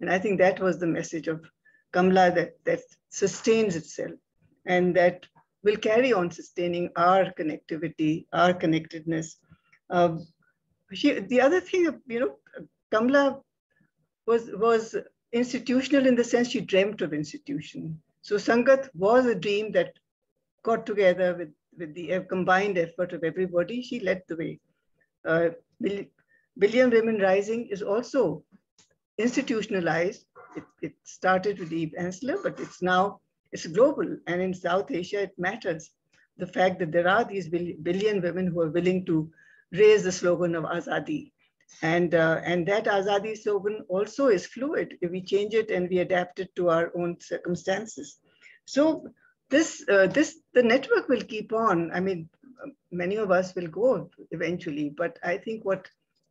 And I think that was the message of Kamla that, that sustains itself and that will carry on sustaining our connectivity, our connectedness. Um, she, the other thing, you know, Kamla was, was institutional in the sense she dreamt of institution. So Sangat was a dream that got together with, with the combined effort of everybody. She led the way. Uh, Billion Women Rising is also institutionalized. It, it started with Eve Ensler, but it's now, it's global. And in South Asia, it matters. The fact that there are these billion women who are willing to raise the slogan of Azadi. And, uh, and that Azadi slogan also is fluid. We change it and we adapt it to our own circumstances. So this, uh, this, the network will keep on. I mean, many of us will go eventually, but I think what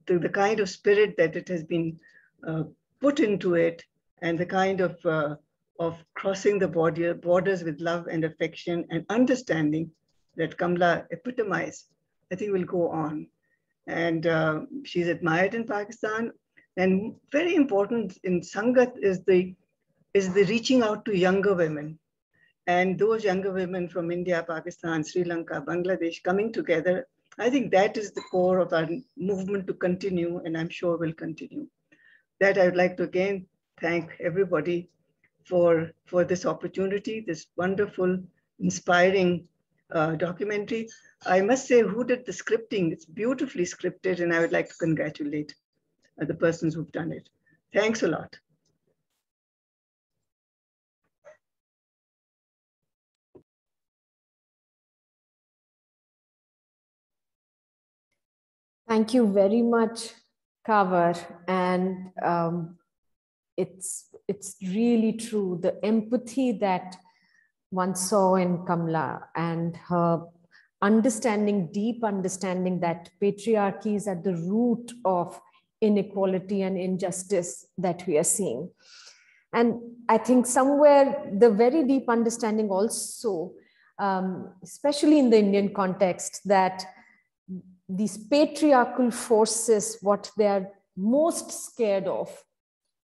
the, the kind of spirit that it has been uh, put into it and the kind of, uh, of crossing the border, borders with love and affection and understanding that Kamla epitomized, I think will go on. And uh, she's admired in Pakistan. And very important in Sangat is the, is the reaching out to younger women. And those younger women from India, Pakistan, Sri Lanka, Bangladesh coming together, I think that is the core of our movement to continue, and I'm sure will continue that I would like to again thank everybody for, for this opportunity, this wonderful, inspiring uh, documentary. I must say, who did the scripting? It's beautifully scripted, and I would like to congratulate uh, the persons who've done it. Thanks a lot. Thank you very much, Kanwar and um, it's it's really true the empathy that one saw in kamla and her understanding deep understanding that patriarchy is at the root of inequality and injustice that we are seeing. And i think somewhere the very deep understanding also um, especially in the indian context that these patriarchal forces, what they are most scared of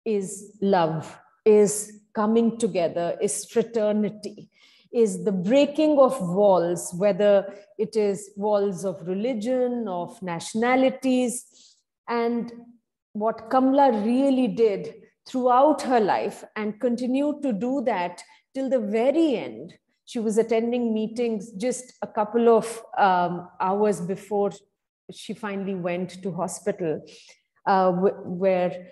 is love, is coming together, is fraternity, is the breaking of walls, whether it is walls of religion, of nationalities. And what Kamla really did throughout her life and continued to do that till the very end she was attending meetings just a couple of um, hours before she finally went to hospital, uh, where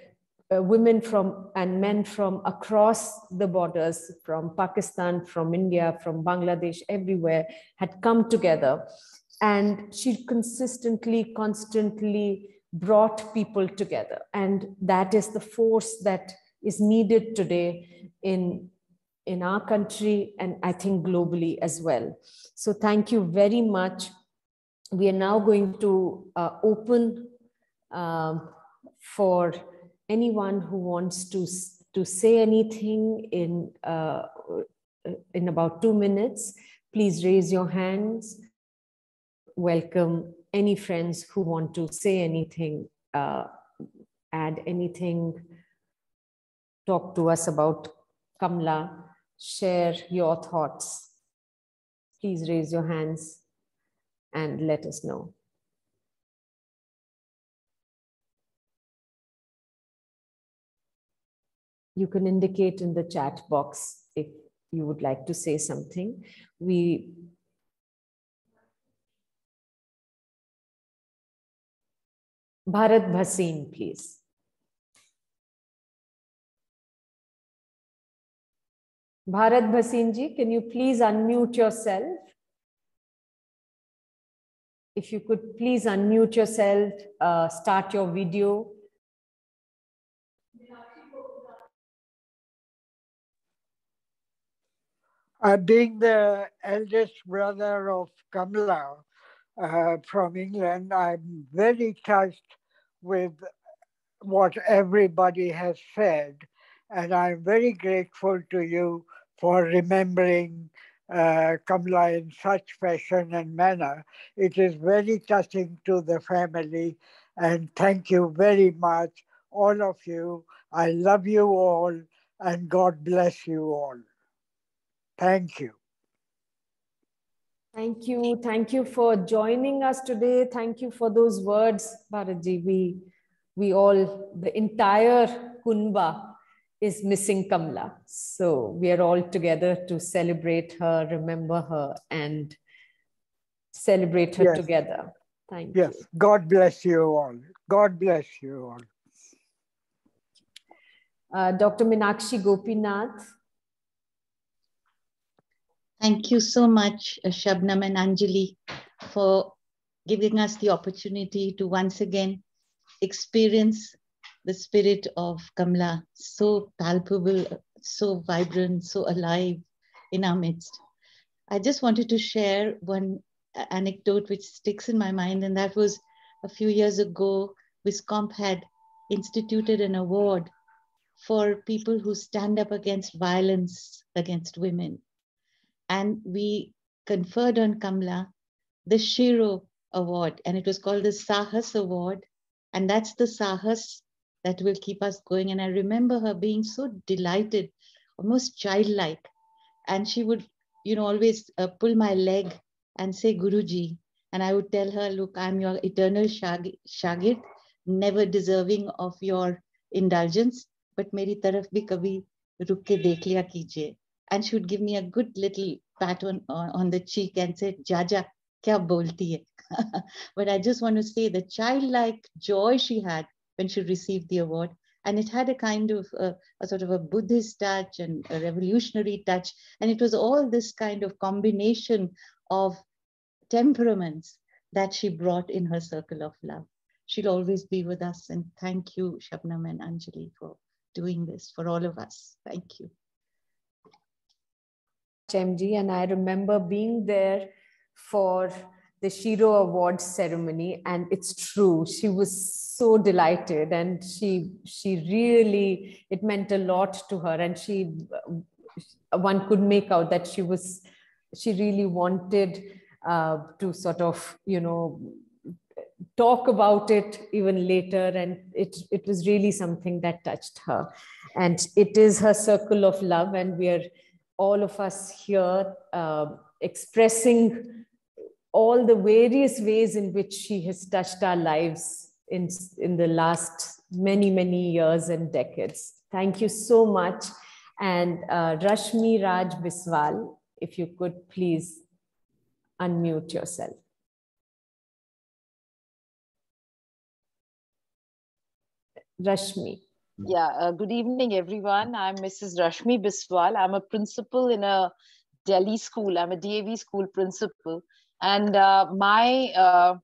uh, women from and men from across the borders, from Pakistan, from India, from Bangladesh, everywhere, had come together. And she consistently, constantly brought people together. And that is the force that is needed today in in our country and I think globally as well. So thank you very much. We are now going to uh, open um, for anyone who wants to, to say anything in, uh, in about two minutes. Please raise your hands. Welcome any friends who want to say anything, uh, add anything, talk to us about Kamla, share your thoughts, please raise your hands and let us know. You can indicate in the chat box if you would like to say something. We Bharat Bhasin, please. Bharat Bhasin can you please unmute yourself? If you could please unmute yourself, uh, start your video. Uh, being the eldest brother of Kamla uh, from England, I'm very touched with what everybody has said. And I'm very grateful to you for remembering uh, Kamla in such fashion and manner. It is very touching to the family. And thank you very much, all of you. I love you all, and God bless you all. Thank you. Thank you. Thank you for joining us today. Thank you for those words, Bharatji. We, we all, the entire Kunba is missing Kamla. So we are all together to celebrate her, remember her, and celebrate her Yes. together. Thank you. Yes, God bless you all. God bless you all. Uh, Dr. Minakshi Gopinath. Thank you so much, uh, Shabnam and Anjali, for giving us the opportunity to once again experience the spirit of Kamla, so palpable, so vibrant, so alive in our midst. I just wanted to share one anecdote which sticks in my mind, and that was a few years ago, Wiscomp had instituted an award for people who stand up against violence against women and we conferred on Kamla the Shiro Award, and it was called the Sahas Award. And that's the Sahas that will keep us going. And I remember her being so delighted, almost childlike. And she would, you know, always uh, pull my leg and say, Guruji. And I would tell her, look, I'm your eternal shag- shagird, never deserving of your indulgence, but meri taraf bhi kabhi ke dekh liya kijiye and she would give me a good little pat on, on, the cheek and say, Jaja, kya bolti hai? but I just want to say the childlike joy she had when she received the award. And it had a kind of uh, a sort of a Buddhist touch and a revolutionary touch. And it was all this kind of combination of temperaments that she brought in her circle of love. She'll always be with us. And thank you, Shabnam and Anjali, for doing this for all of us. Thank you. MG, and I remember being there for the Shiro Awards ceremony, and it's true. She was so delighted, and she she really it meant a lot to her, and she one could make out that she was she really wanted uh, to sort of you know talk about it even later and it it was really something that touched her and it is her circle of love and we are all of us here uh, expressing all the various ways in which she has touched our lives in, in the last many, many years and decades. Thank you so much. And uh, Rashmi Raj Biswal, if you could please unmute yourself. Rashmi. Yeah, uh, good evening, everyone. I'm Mrs. Rashmi Biswal. I'm a principal in a Delhi school. I'm a DAV school principal. And uh, my uh,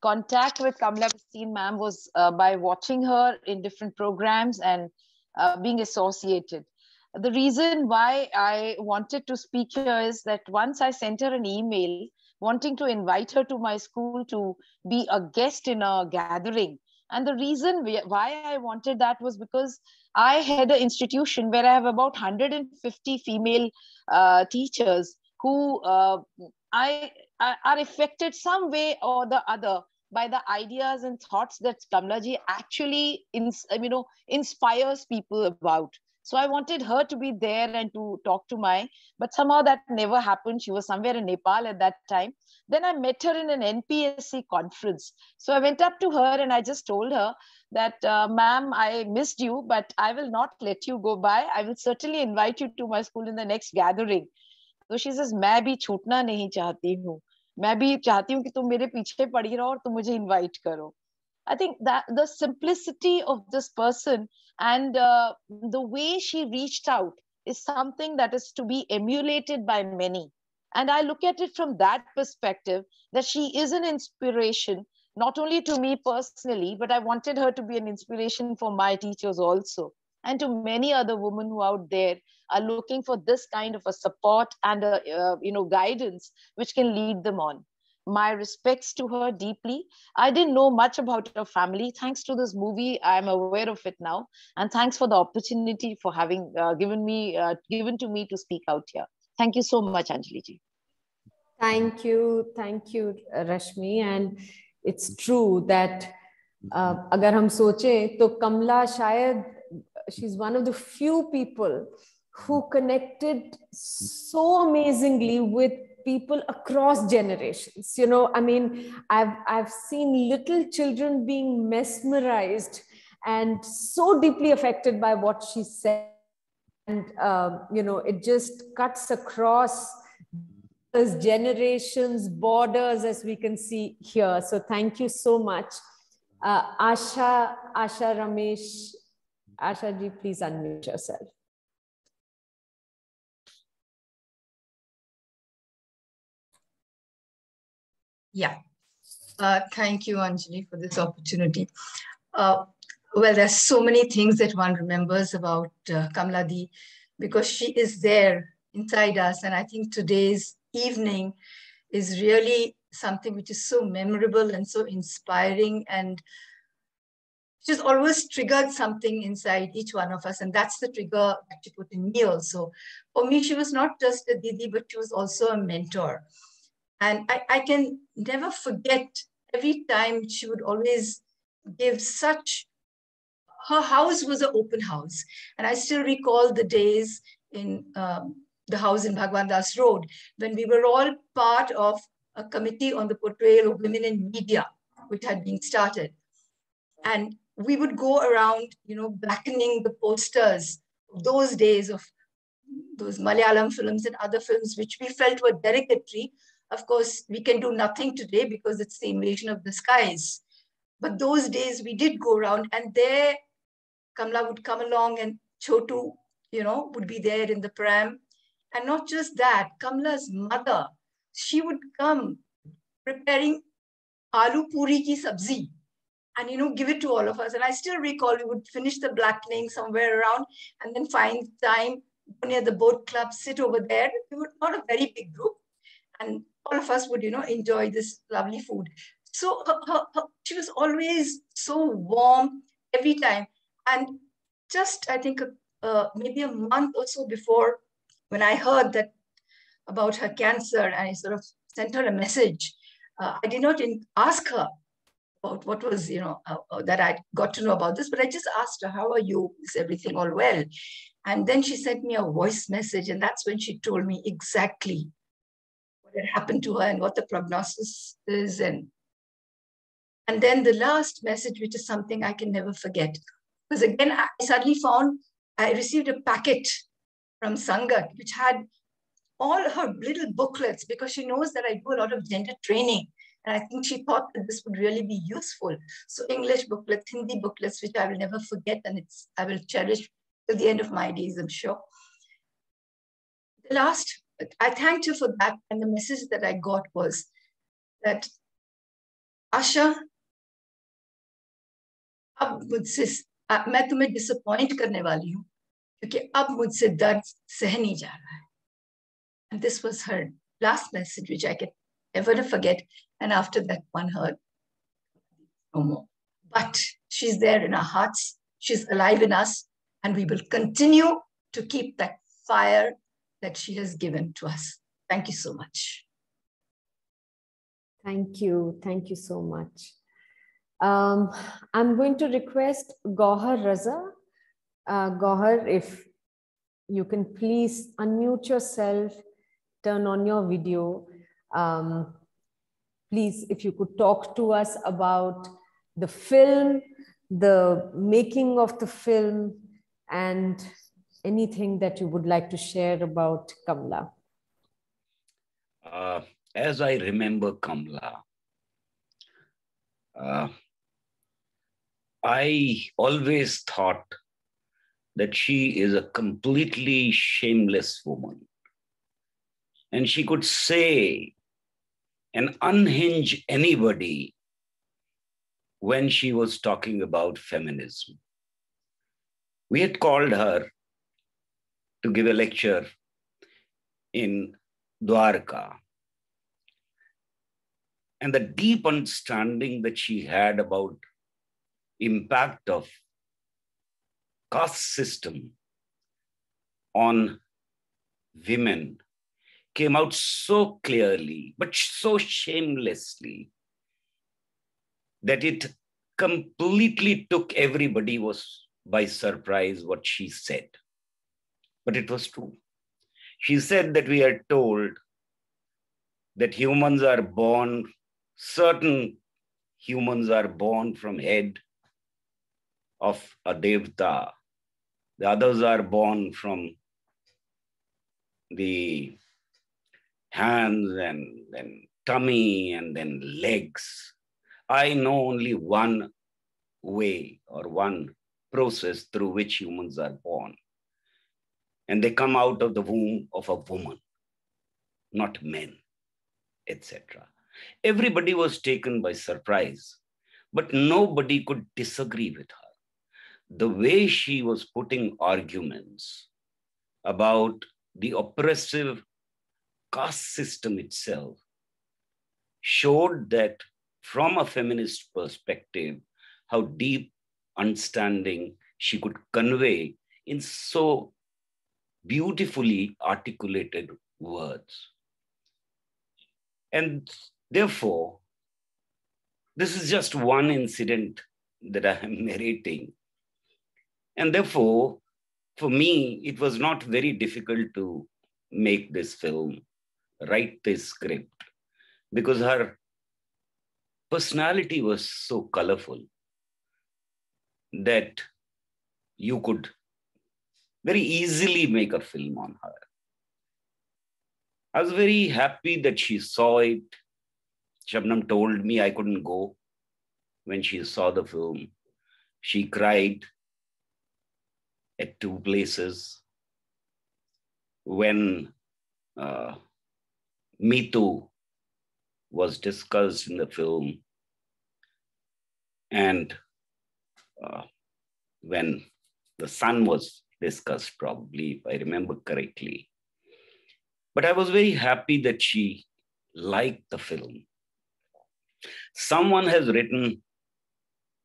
contact with Kamla Bhasin ma'am was uh, by watching her in different programs and uh, being associated. The reason why I wanted to speak here is that once I sent her an email wanting to invite her to my school to be a guest in a gathering and the reason why I wanted that was because I had an institution where I have about 150 female uh, teachers who uh, I are, are affected some way or the other by the ideas and thoughts that Kamlaji actually ins, you know inspires people about. So I wanted her to be there and to talk to my, but somehow that never happened. She was somewhere in Nepal at that time. Then I met her in an NPSC conference. So I went up to her and I just told her that, uh, ma'am, I missed you, but I will not let you go by. I will certainly invite you to my school in the next gathering. So she says, मैं भी छूटना नहीं चाहती हूँ मैं भी चाहती हूँ कि तुम मेरे पीछे पड़ी रहो और तुम मुझे invite करो I think that the simplicity of this person and uh, the way she reached out is something that is to be emulated by many. And I look at it from that perspective that she is an inspiration, not only to me personally, but I wanted her to be an inspiration for my teachers also. And to many other women who out there are looking for this kind of a support and a, uh, you know guidance which can lead them on my respects to her deeply. I didn't know much about her family. Thanks to this movie, I'm aware of it now. And thanks for the opportunity for having uh, given me, uh, given to me to speak out here. Thank you so much, Anjali ji. Thank you, thank you, Rashmi. And it's true that uh, अगर हम सोचे तो कमला शायद she's one of the few people who connected so amazingly with people across generations. You know i mean i've i've seen little children being mesmerized and so deeply affected by what she said. And uh, you know it just cuts across generations borders as we can see here. So thank you so much. Uh, asha asha ramesh asha ji please unmute yourself Yeah. Uh, thank you, Anjali, for this opportunity. Uh, well, there's so many things that one remembers about uh, Kamladi because she is there inside us. And I think today's evening is really something which is so memorable and so inspiring. And she's always triggered something inside each one of us. And that's the trigger that she put in me also. For me, she was not just a Didi, but she was also a mentor. And I, I can never forget every time she would always give such, her house was an open house. And I still recall the days in um, the house in Bhagwan Das Road when we were all part of a committee on the portrayal of women in media, which had been started. And we would go around, you know, blackening the posters of those days of those Malayalam films and other films, which we felt were derogatory, of course, we can do nothing today because it's the invasion of the skies. But those days we did go around and there Kamla would come along and Chotu, you know, would be there in the pram. And not just that, Kamla's mother, she would come preparing aloo puri ki sabzi and you know give it to all of us and i still recall we would finish the blackening somewhere around and then find time near the boat club sit over there we were not a very big group and all of us would, you know, enjoy this lovely food. So her, her, her, she was always so warm every time. And just, I think, uh, maybe a month or so before, when I heard that about her cancer, and I sort of sent her a message, uh, I did not ask her about what was, you know, uh, uh, that I got to know about this, but I just asked her, how are you? Is everything all well? And then she sent me a voice message, and that's when she told me exactly had happened to her and what the prognosis is. And, and then the last message, which is something I can never forget. Because again, I suddenly found I received a packet from Sangat, which had all her little booklets because she knows that I do a lot of gender training. And I think she thought that this would really be useful. So English booklets, Hindi booklets, which I will never forget and it's I will cherish till the end of my days, I'm sure. The last I thanked her for that. And the message that I got was that आशा अब मुझसे मैं तुम्हें disappoint करने वाली हूँ क्योंकि अब मुझसे दर्द सह नहीं जा रहा है and this was her last message which I can never forget and after that one heard no more but she's there in our hearts she's alive in us and we will continue to keep that fire that she has given to us. Thank you so much. Thank you. Thank you so much. Um, I'm going to request Gohar Raza. Uh, Gohar, if you can please unmute yourself, turn on your video. Um, please, if you could talk to us about the film, the making of the film, and anything that you would like to share about Kamla. Uh, as I remember Kamla, uh, I always thought that she is a completely shameless woman. And she could say and unhinge anybody when she was talking about feminism. We had called her to give a lecture in Dwarka. And the deep understanding that she had about impact of caste system on women came out so clearly, but so shamelessly, that it completely took everybody was by surprise what she said. But it was true. She said that we are told that humans are born, certain humans are born from head of a devta. The others are born from the hands and then tummy and then legs. I know only one way or one process through which humans are born. And they come out of the womb of a woman, not men, etc. Everybody was taken by surprise, but nobody could disagree with her. The way she was putting arguments about the oppressive caste system itself showed that from a feminist perspective, how deep understanding she could convey in so beautifully articulated words. And therefore, this is just one incident that I am narrating. And therefore, for me, it was not very difficult to make this film, write this script, because her personality was so colorful that you could very easily make a film on her. I was very happy that she saw it. Shabnam told me I couldn't go when she saw the film. She cried at two places. When uh, Me Too was discussed in the film, and uh, when the sun was discussed, probably, if I remember correctly. But I was very happy that she liked the film. Someone has written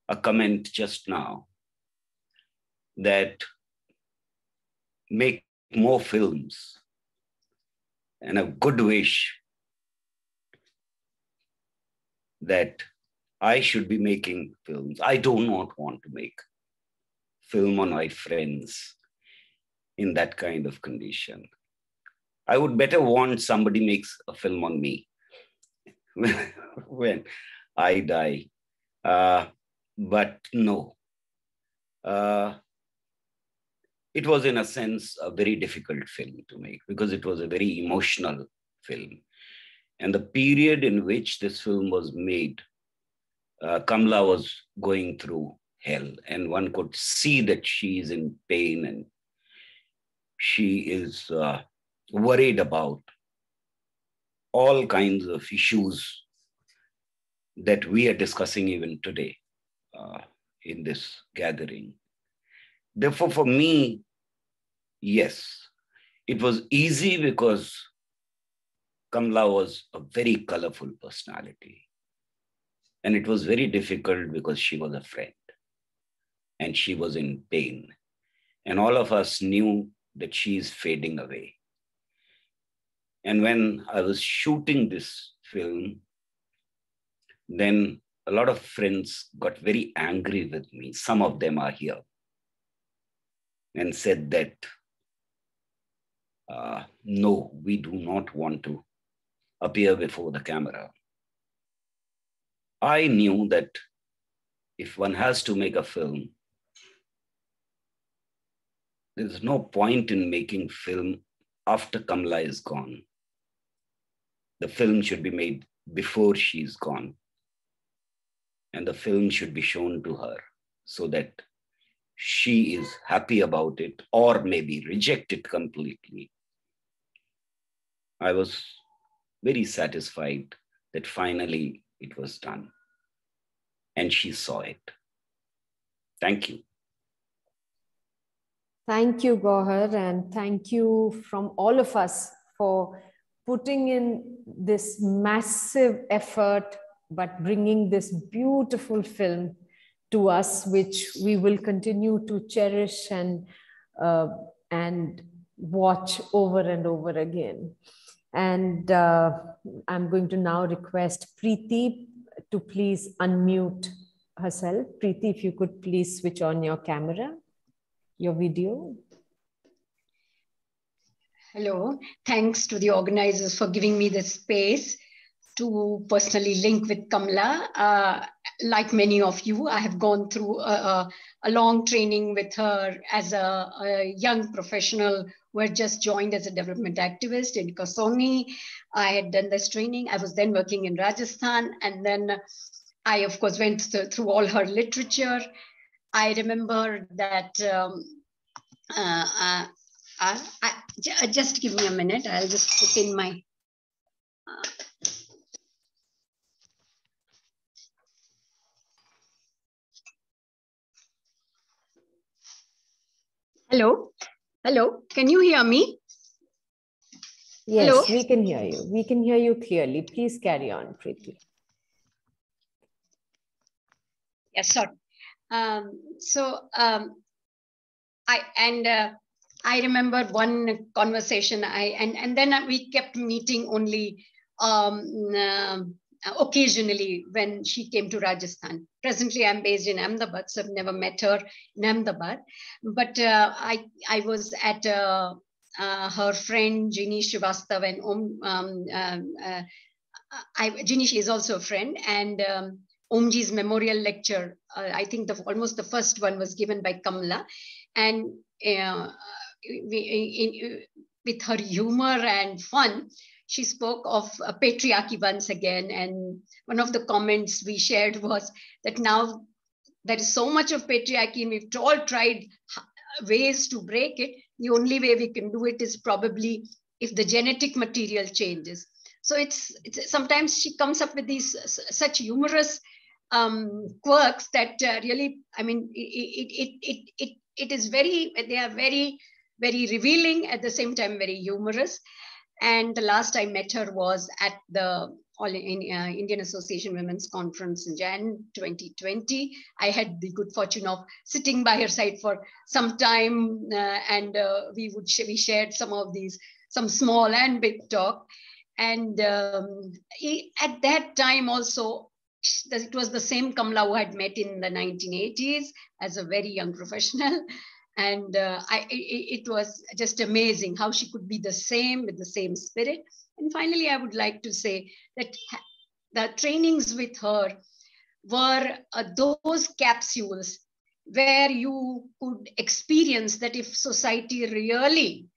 a comment just now that make more films and a good wish that I should be making films. I do not want to make film on my friends in that kind of condition. I would better want somebody makes a film on me when I die. Uh, but no. Uh, it was, in a sense, a very difficult film to make because it was a very emotional film. And the period in which this film was made, uh, Kamla was going through hell, and one could see that she is in pain and she is uh, worried about all kinds of issues that we are discussing even today uh, in this gathering. Therefore, for me, yes, it was easy because Kamla was a very colorful personality. And it was very difficult because she was a friend and she was in pain. And all of us knew that she is fading away. And when I was shooting this film, then a lot of friends got very angry with me. Some of them are here and said that uh, no, we do not want to appear before the camera. I knew that if one has to make a film, there's no point in making film after Kamla is gone. The film should be made before she's gone. And the film should be shown to her so that she is happy about it or maybe reject it completely. I was very satisfied that finally it was done. And she saw it. Thank you. Thank you, Gohar, and thank you from all of us for putting in this massive effort, but bringing this beautiful film to us, which we will continue to cherish and, uh, and watch over and over again. And uh, I'm going to now request Preeti to please unmute herself. Preeti, if you could please switch on your camera, your video. Hello, thanks to the organizers for giving me the space to personally link with Kamla. Uh, like many of you, I have gone through a, a, a long training with her as a, a, young professional who had just joined as a development activist in Kasauli. I had done this training. I was then working in Rajasthan. And then I, of course, went th through all her literature. I remember that. Um, uh, uh, uh I, just give me a minute. I'll just put in my. Uh, Hello, hello. Can you hear me? Yes, Hello? we can hear you. We can hear you clearly. Please carry on, Preeti. Yes, sorry. Um, so um, I and uh, I remember one conversation. I and and then we kept meeting only um, uh, occasionally when she came to Rajasthan. Presently, I'm based in Ahmedabad, so I've never met her in Ahmedabad. But uh, I I was at uh, uh, her friend Ginny Srivastav and Om. Um, um, uh, I, Ginny is also a friend, and um, Omji's memorial lecture. Uh, I think the almost the first one was given by Kamla, and uh, we, in, with her humor and fun, she spoke of patriarchy once again. And one of the comments we shared was that now there is so much of patriarchy, and we've all tried ways to break it. The only way we can do it is probably if the genetic material changes. So it's, it's sometimes she comes up with these such humorous um, quirks that uh, really, I mean, it, it, it, it, it is very, they are very, very revealing at the same time, very humorous. And the last I met her was at the All in, uh, Indian Association Women's Conference in Jan 2020. I had the good fortune of sitting by her side for some time, uh, and uh, we would sh we shared some of these, some small and big talk. And um, at that time also, it was the same Kamla who had met in the 1980s as a very young professional and uh, I, it, it, was just amazing how she could be the same with the same spirit. And finally, I would like to say that the trainings with her were uh, those capsules where you could experience that if society really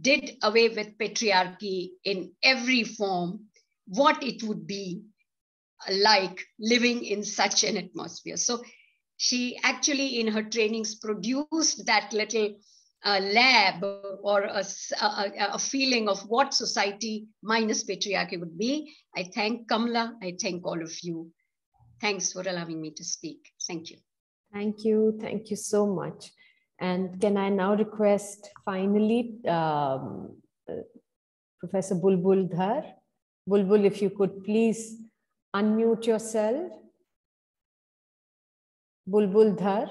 did away with patriarchy in every form, what it would be like living in such an atmosphere. So she actually in her trainings produced that little uh, lab or a, a, a, feeling of what society minus patriarchy would be. I thank Kamla. I thank all of you. Thanks for allowing me to speak. Thank you. Thank you. Thank you so much. And can I now request finally um, uh, Professor Bulbul Dhar? Bulbul, if you could please unmute yourself. Bulbul Dhar.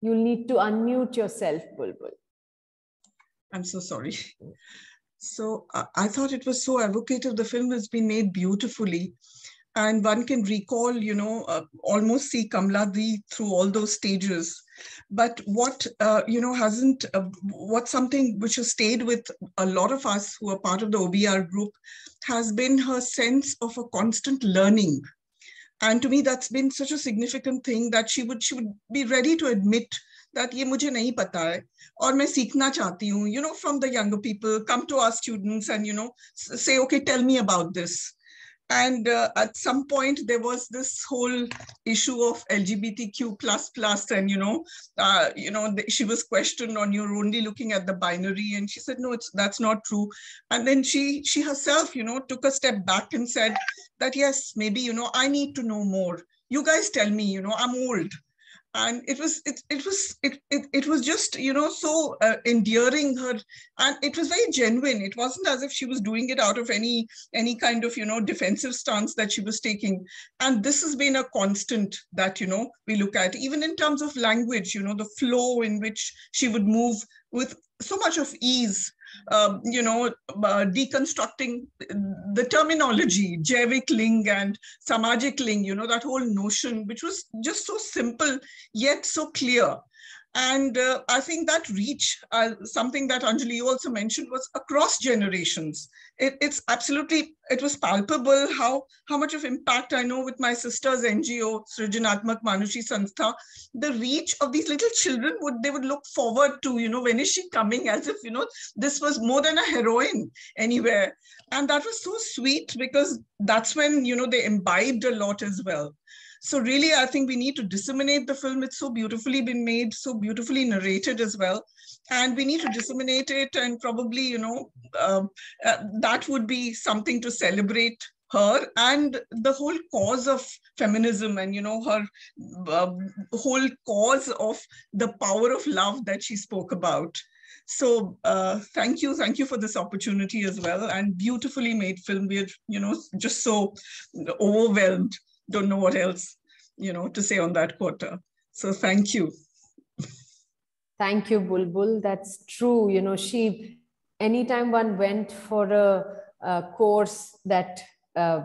You'll need to unmute yourself, Bulbul. I'm so sorry. So uh, I thought it was so evocative. The film has been made beautifully and one can recall, you know, uh, almost see Kamladi through all those stages. But what, uh, you know, hasn't, uh, what something which has stayed with a lot of us who are part of the OBR group has been her sense of a constant learning. And to me, that's been such a significant thing that she would, she would be ready to admit that ye mujhe nahi pata hai aur main seekhna chahti hu you know from the younger people come to our students and you know say okay tell me about this and uh, at some point there was this whole issue of lgbtq plus plus and you know uh, you know she was questioned on you're only looking at the binary. And she said no it's that's not true. And then she she herself you know took a step back and said that yes maybe you know i need to know more. You guys tell me you know i'm old and it was it, it was it, it it was just you know so uh, endearing her. And it was very genuine. It wasn't as if she was doing it out of any any kind of you know defensive stance that she was taking. And this has been a constant that you know we look at. Even in terms of language you know the flow in which she would move with so much of ease um, you know, uh, deconstructing the terminology, Jaivik Ling and Samajik Ling, you know, that whole notion, which was just so simple, yet so clear. And uh, I think that reach, uh, something that Anjali also mentioned, was across generations. It, it's absolutely, it was palpable how, how much of impact I know with my sister's NGO, Srijanatmak Manushi Sanstha, the reach of these little children would, they would look forward to, you know, when is she coming as if, you know, this was more than a heroine anywhere. And that was so sweet because that's when, you know, they imbibed a lot as well. So really, I think we need to disseminate the film. It's so beautifully been made, so beautifully narrated as well. And we need to disseminate it and probably, you know, um, uh, that would be something to celebrate her and the whole cause of feminism and you know her uh, whole cause of the power of love that she spoke about so uh, thank you thank you for this opportunity as well and beautifully made film we're you know just so overwhelmed don't know what else, you know, to say on that quarter. So thank you. Thank you, Bulbul. That's true. You know, she, anytime one went for a, a course that uh,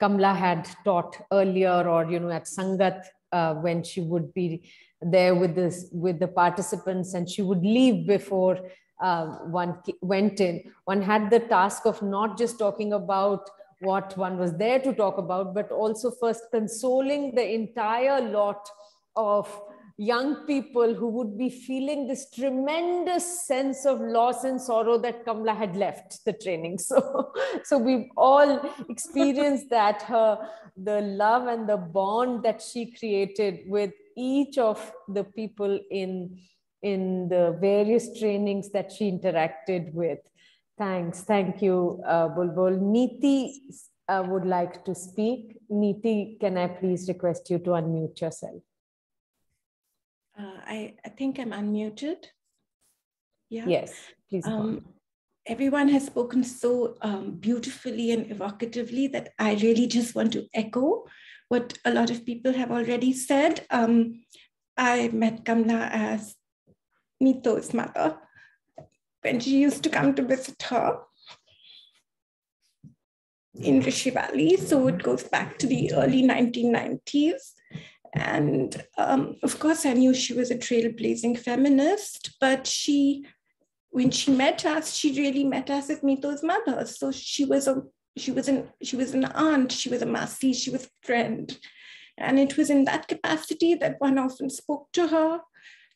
Kamla had taught earlier or, you know, at Sangat, uh, when she would be there with this with the participants and she would leave before uh, one went in one had the task of not just talking about what one was there to talk about, but also first consoling the entire lot of young people who would be feeling this tremendous sense of loss and sorrow that Kamla had left the training. So, so we've all experienced that her the love and the bond that she created with each of the people in in the various trainings that she interacted with. Thanks. Thank you, uh, Bulbul. Niti uh, would like to speak. Niti, can I please request you to unmute yourself? Uh, I, I think I'm unmuted. Yeah. Yes, please. Um, everyone has spoken so um, beautifully and evocatively that I really just want to echo what a lot of people have already said. Um, I met Kamla as Mito's mother when she used to come to visit her in Rishi Valley. So it goes back to the early 1990s. And um, of course, I knew she was a trailblazing feminist, but she, when she met us, she really met us as Mito's mother. So she was a she was an she was an aunt, she was a masi, she was a friend. And it was in that capacity that one often spoke to her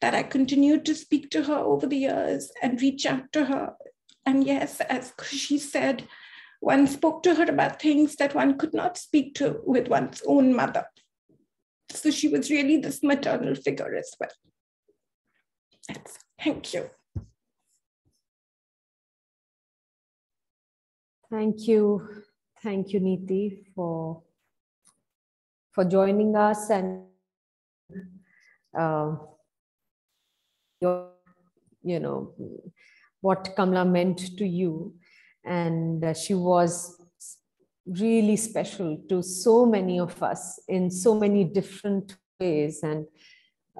that I continued to speak to her over the years and reach out to her. And yes, as she said, one spoke to her about things that one could not speak to with one's own mother. So she was really this maternal figure as well. That's, thank you. Thank you. Thank you, Niti, for, for joining us and uh, your, you know, what Kamla meant to you. And uh, she was really special to so many of us in so many different ways. And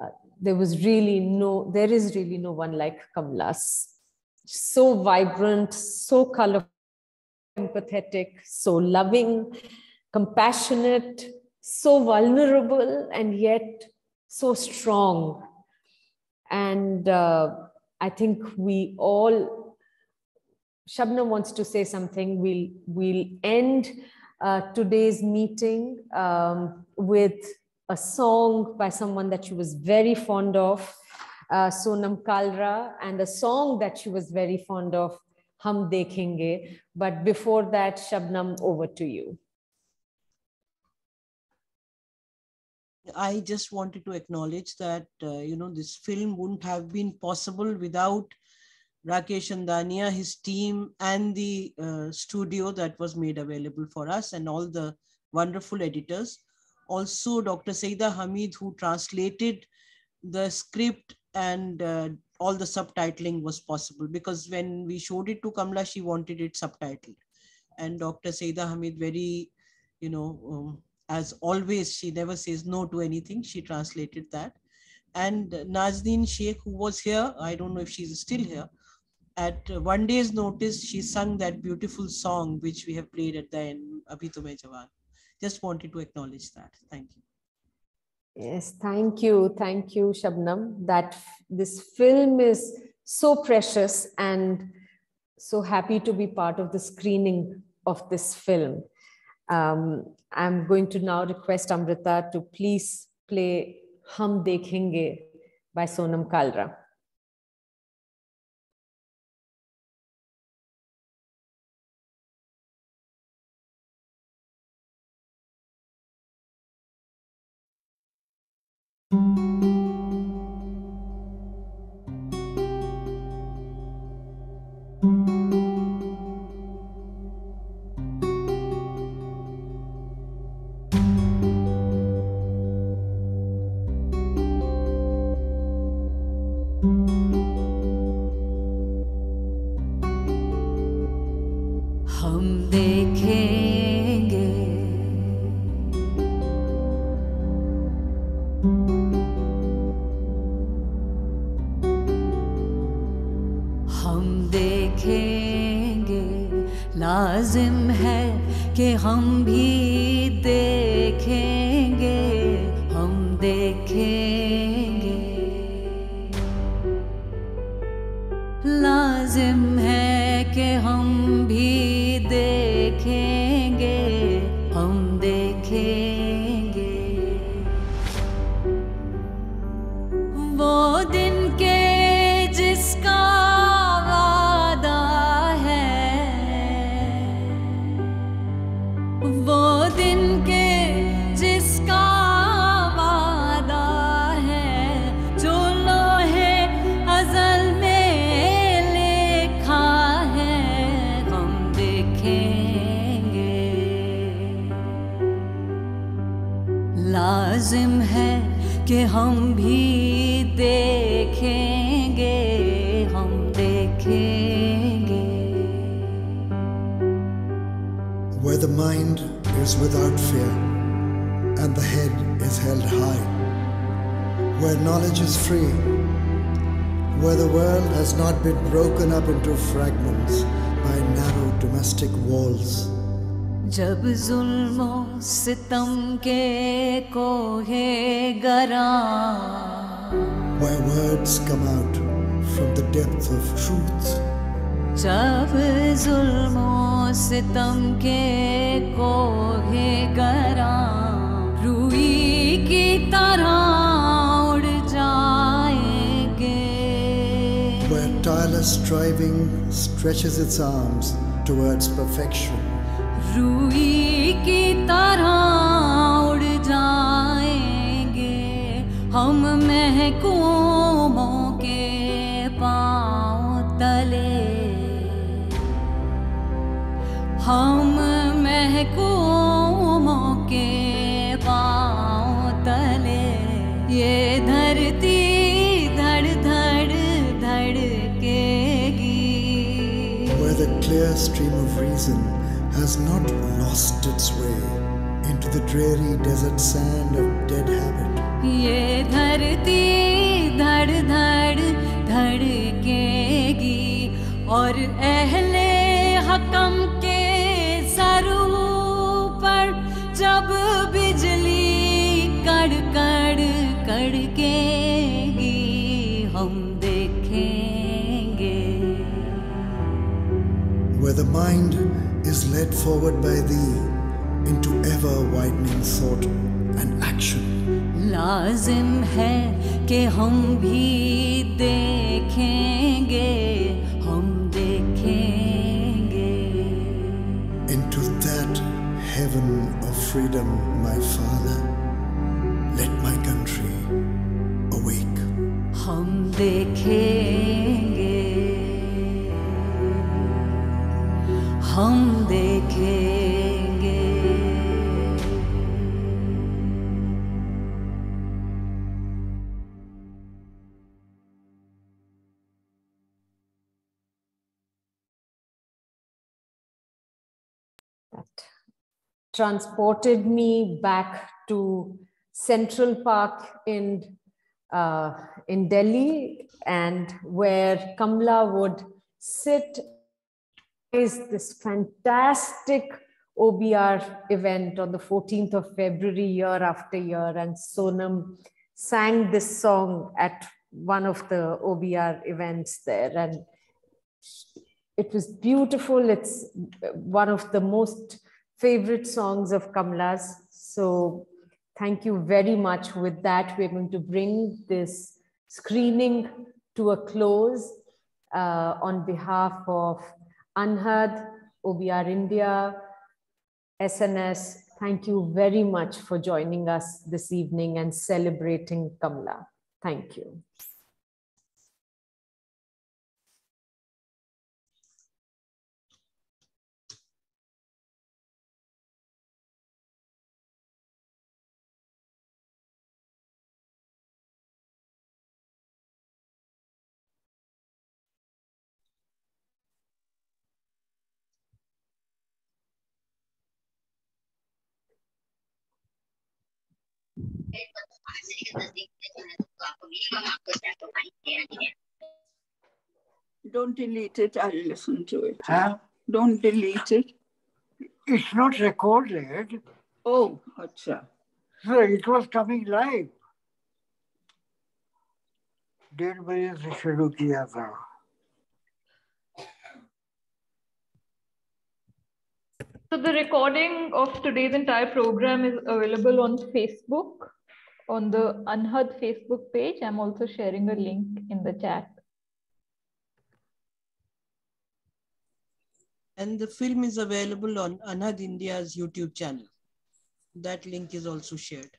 uh, there was really no, there is really no one like Kamla's. so vibrant, so colorful, empathetic, so loving, compassionate, so vulnerable, and yet so strong. And uh, I think we all, Shabnam wants to say something. We'll, we'll end uh, today's meeting um, with a song by someone that she was very fond of, uh, Sonam Kalra, and a song that she was very fond of, Hum Dekhenge. But before that, Shabnam, over to you. I just wanted to acknowledge that, uh, you know, this film wouldn't have been possible without Rakesh Andania, his team, and the uh, studio that was made available for us, and all the wonderful editors. Also, Dr. Syeda Hameed, who translated the script and uh, all the subtitling was possible because when we showed it to Kamla, she wanted it subtitled. And Dr. Syeda Hameed, very, you know, um, as always, she never says no to anything. She translated that. And Nazdeen Sheikh, who was here, I don't know if she's still here, at one day's notice, she sung that beautiful song which we have played at the end, Abhi Tumhe Jawan. Just wanted to acknowledge that. Thank you. Yes, thank you. Thank you, Shabnam. That this film is so precious and so happy to be part of the screening of this film. Um, I'm going to now request Amrita to please play Hum Dekhenge by Sonam Kalra. without fear and the head is held high, where knowledge is free, where the world has not been broken up into fragments by narrow domestic walls. जब जुल्मों सितम के कोहे गरा where words come out from the depth of truth, जब जुल्मों सितम के कोहे गरा रुई की तरह उड़ जाएँगे where tireless striving stretches its arms towards perfection, रुई की तरह उड़ जाएँगे हम महकूमों हम महकूमों के पाँव तले ये धरती धड़ धड़ धड़केगी where the clear stream of reason has not lost its way into the dreary desert sand of dead habit. ये धरती धड़ धड़ धड़केगी और अहले कड़केगी हम देखेंगे where the mind is led forward by thee into ever widening thought and action. लाजिम है कि हम भी देखेंगे हम देखेंगे Into that heaven of freedom, transported me back to Central Park in uh, in Delhi, and where Kamla would sit is this fantastic OBR event on the 14th of February year after year, and Sonam sang this song at one of the OBR events there, and it was beautiful. It's one of the most favorite songs of Kamla's. So thank you very much. With that, we're going to bring this screening to a close uh, on behalf of Anhad, OBR India, SNS. Thank you very much for joining us this evening and celebrating Kamla. Thank you. Don't delete it. I'll listen to it. Huh? Don't delete it. It's not recorded. Oh, acha. So it was coming live. डेढ़ बजे से शुरू किया था So the recording of today's entire program is available on Facebook, on the Anhad Facebook page. I'm also sharing a link in the chat. And the film is available on Anhad India's YouTube channel. That link is also shared.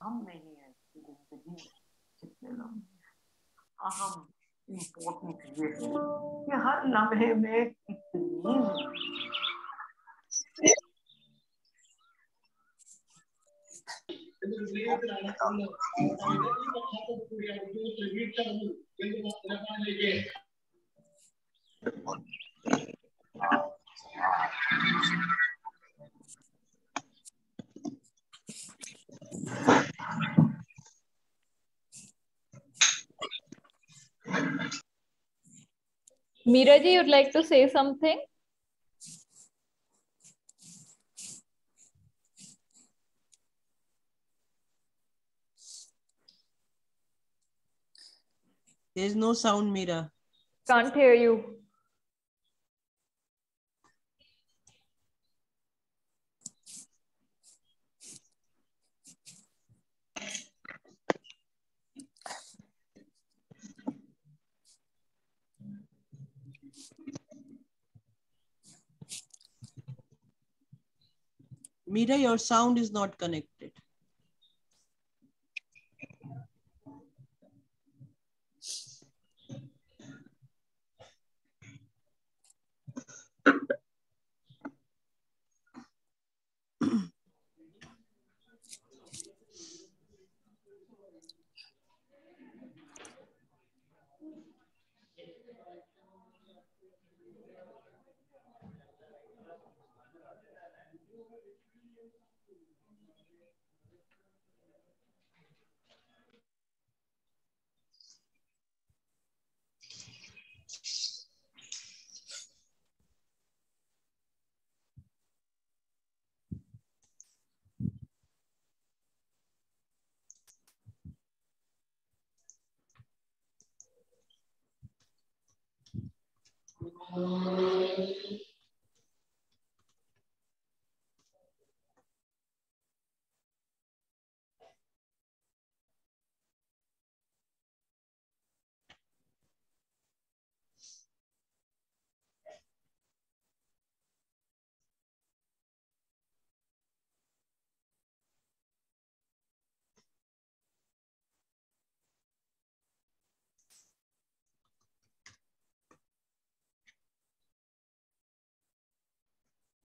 How many? जितने अहम important ये है कि हर लम्हे में कितनी Meera ji, you'd like to say something? There's no sound, Mira. Can't hear you. Mira, your sound is not connected. Om.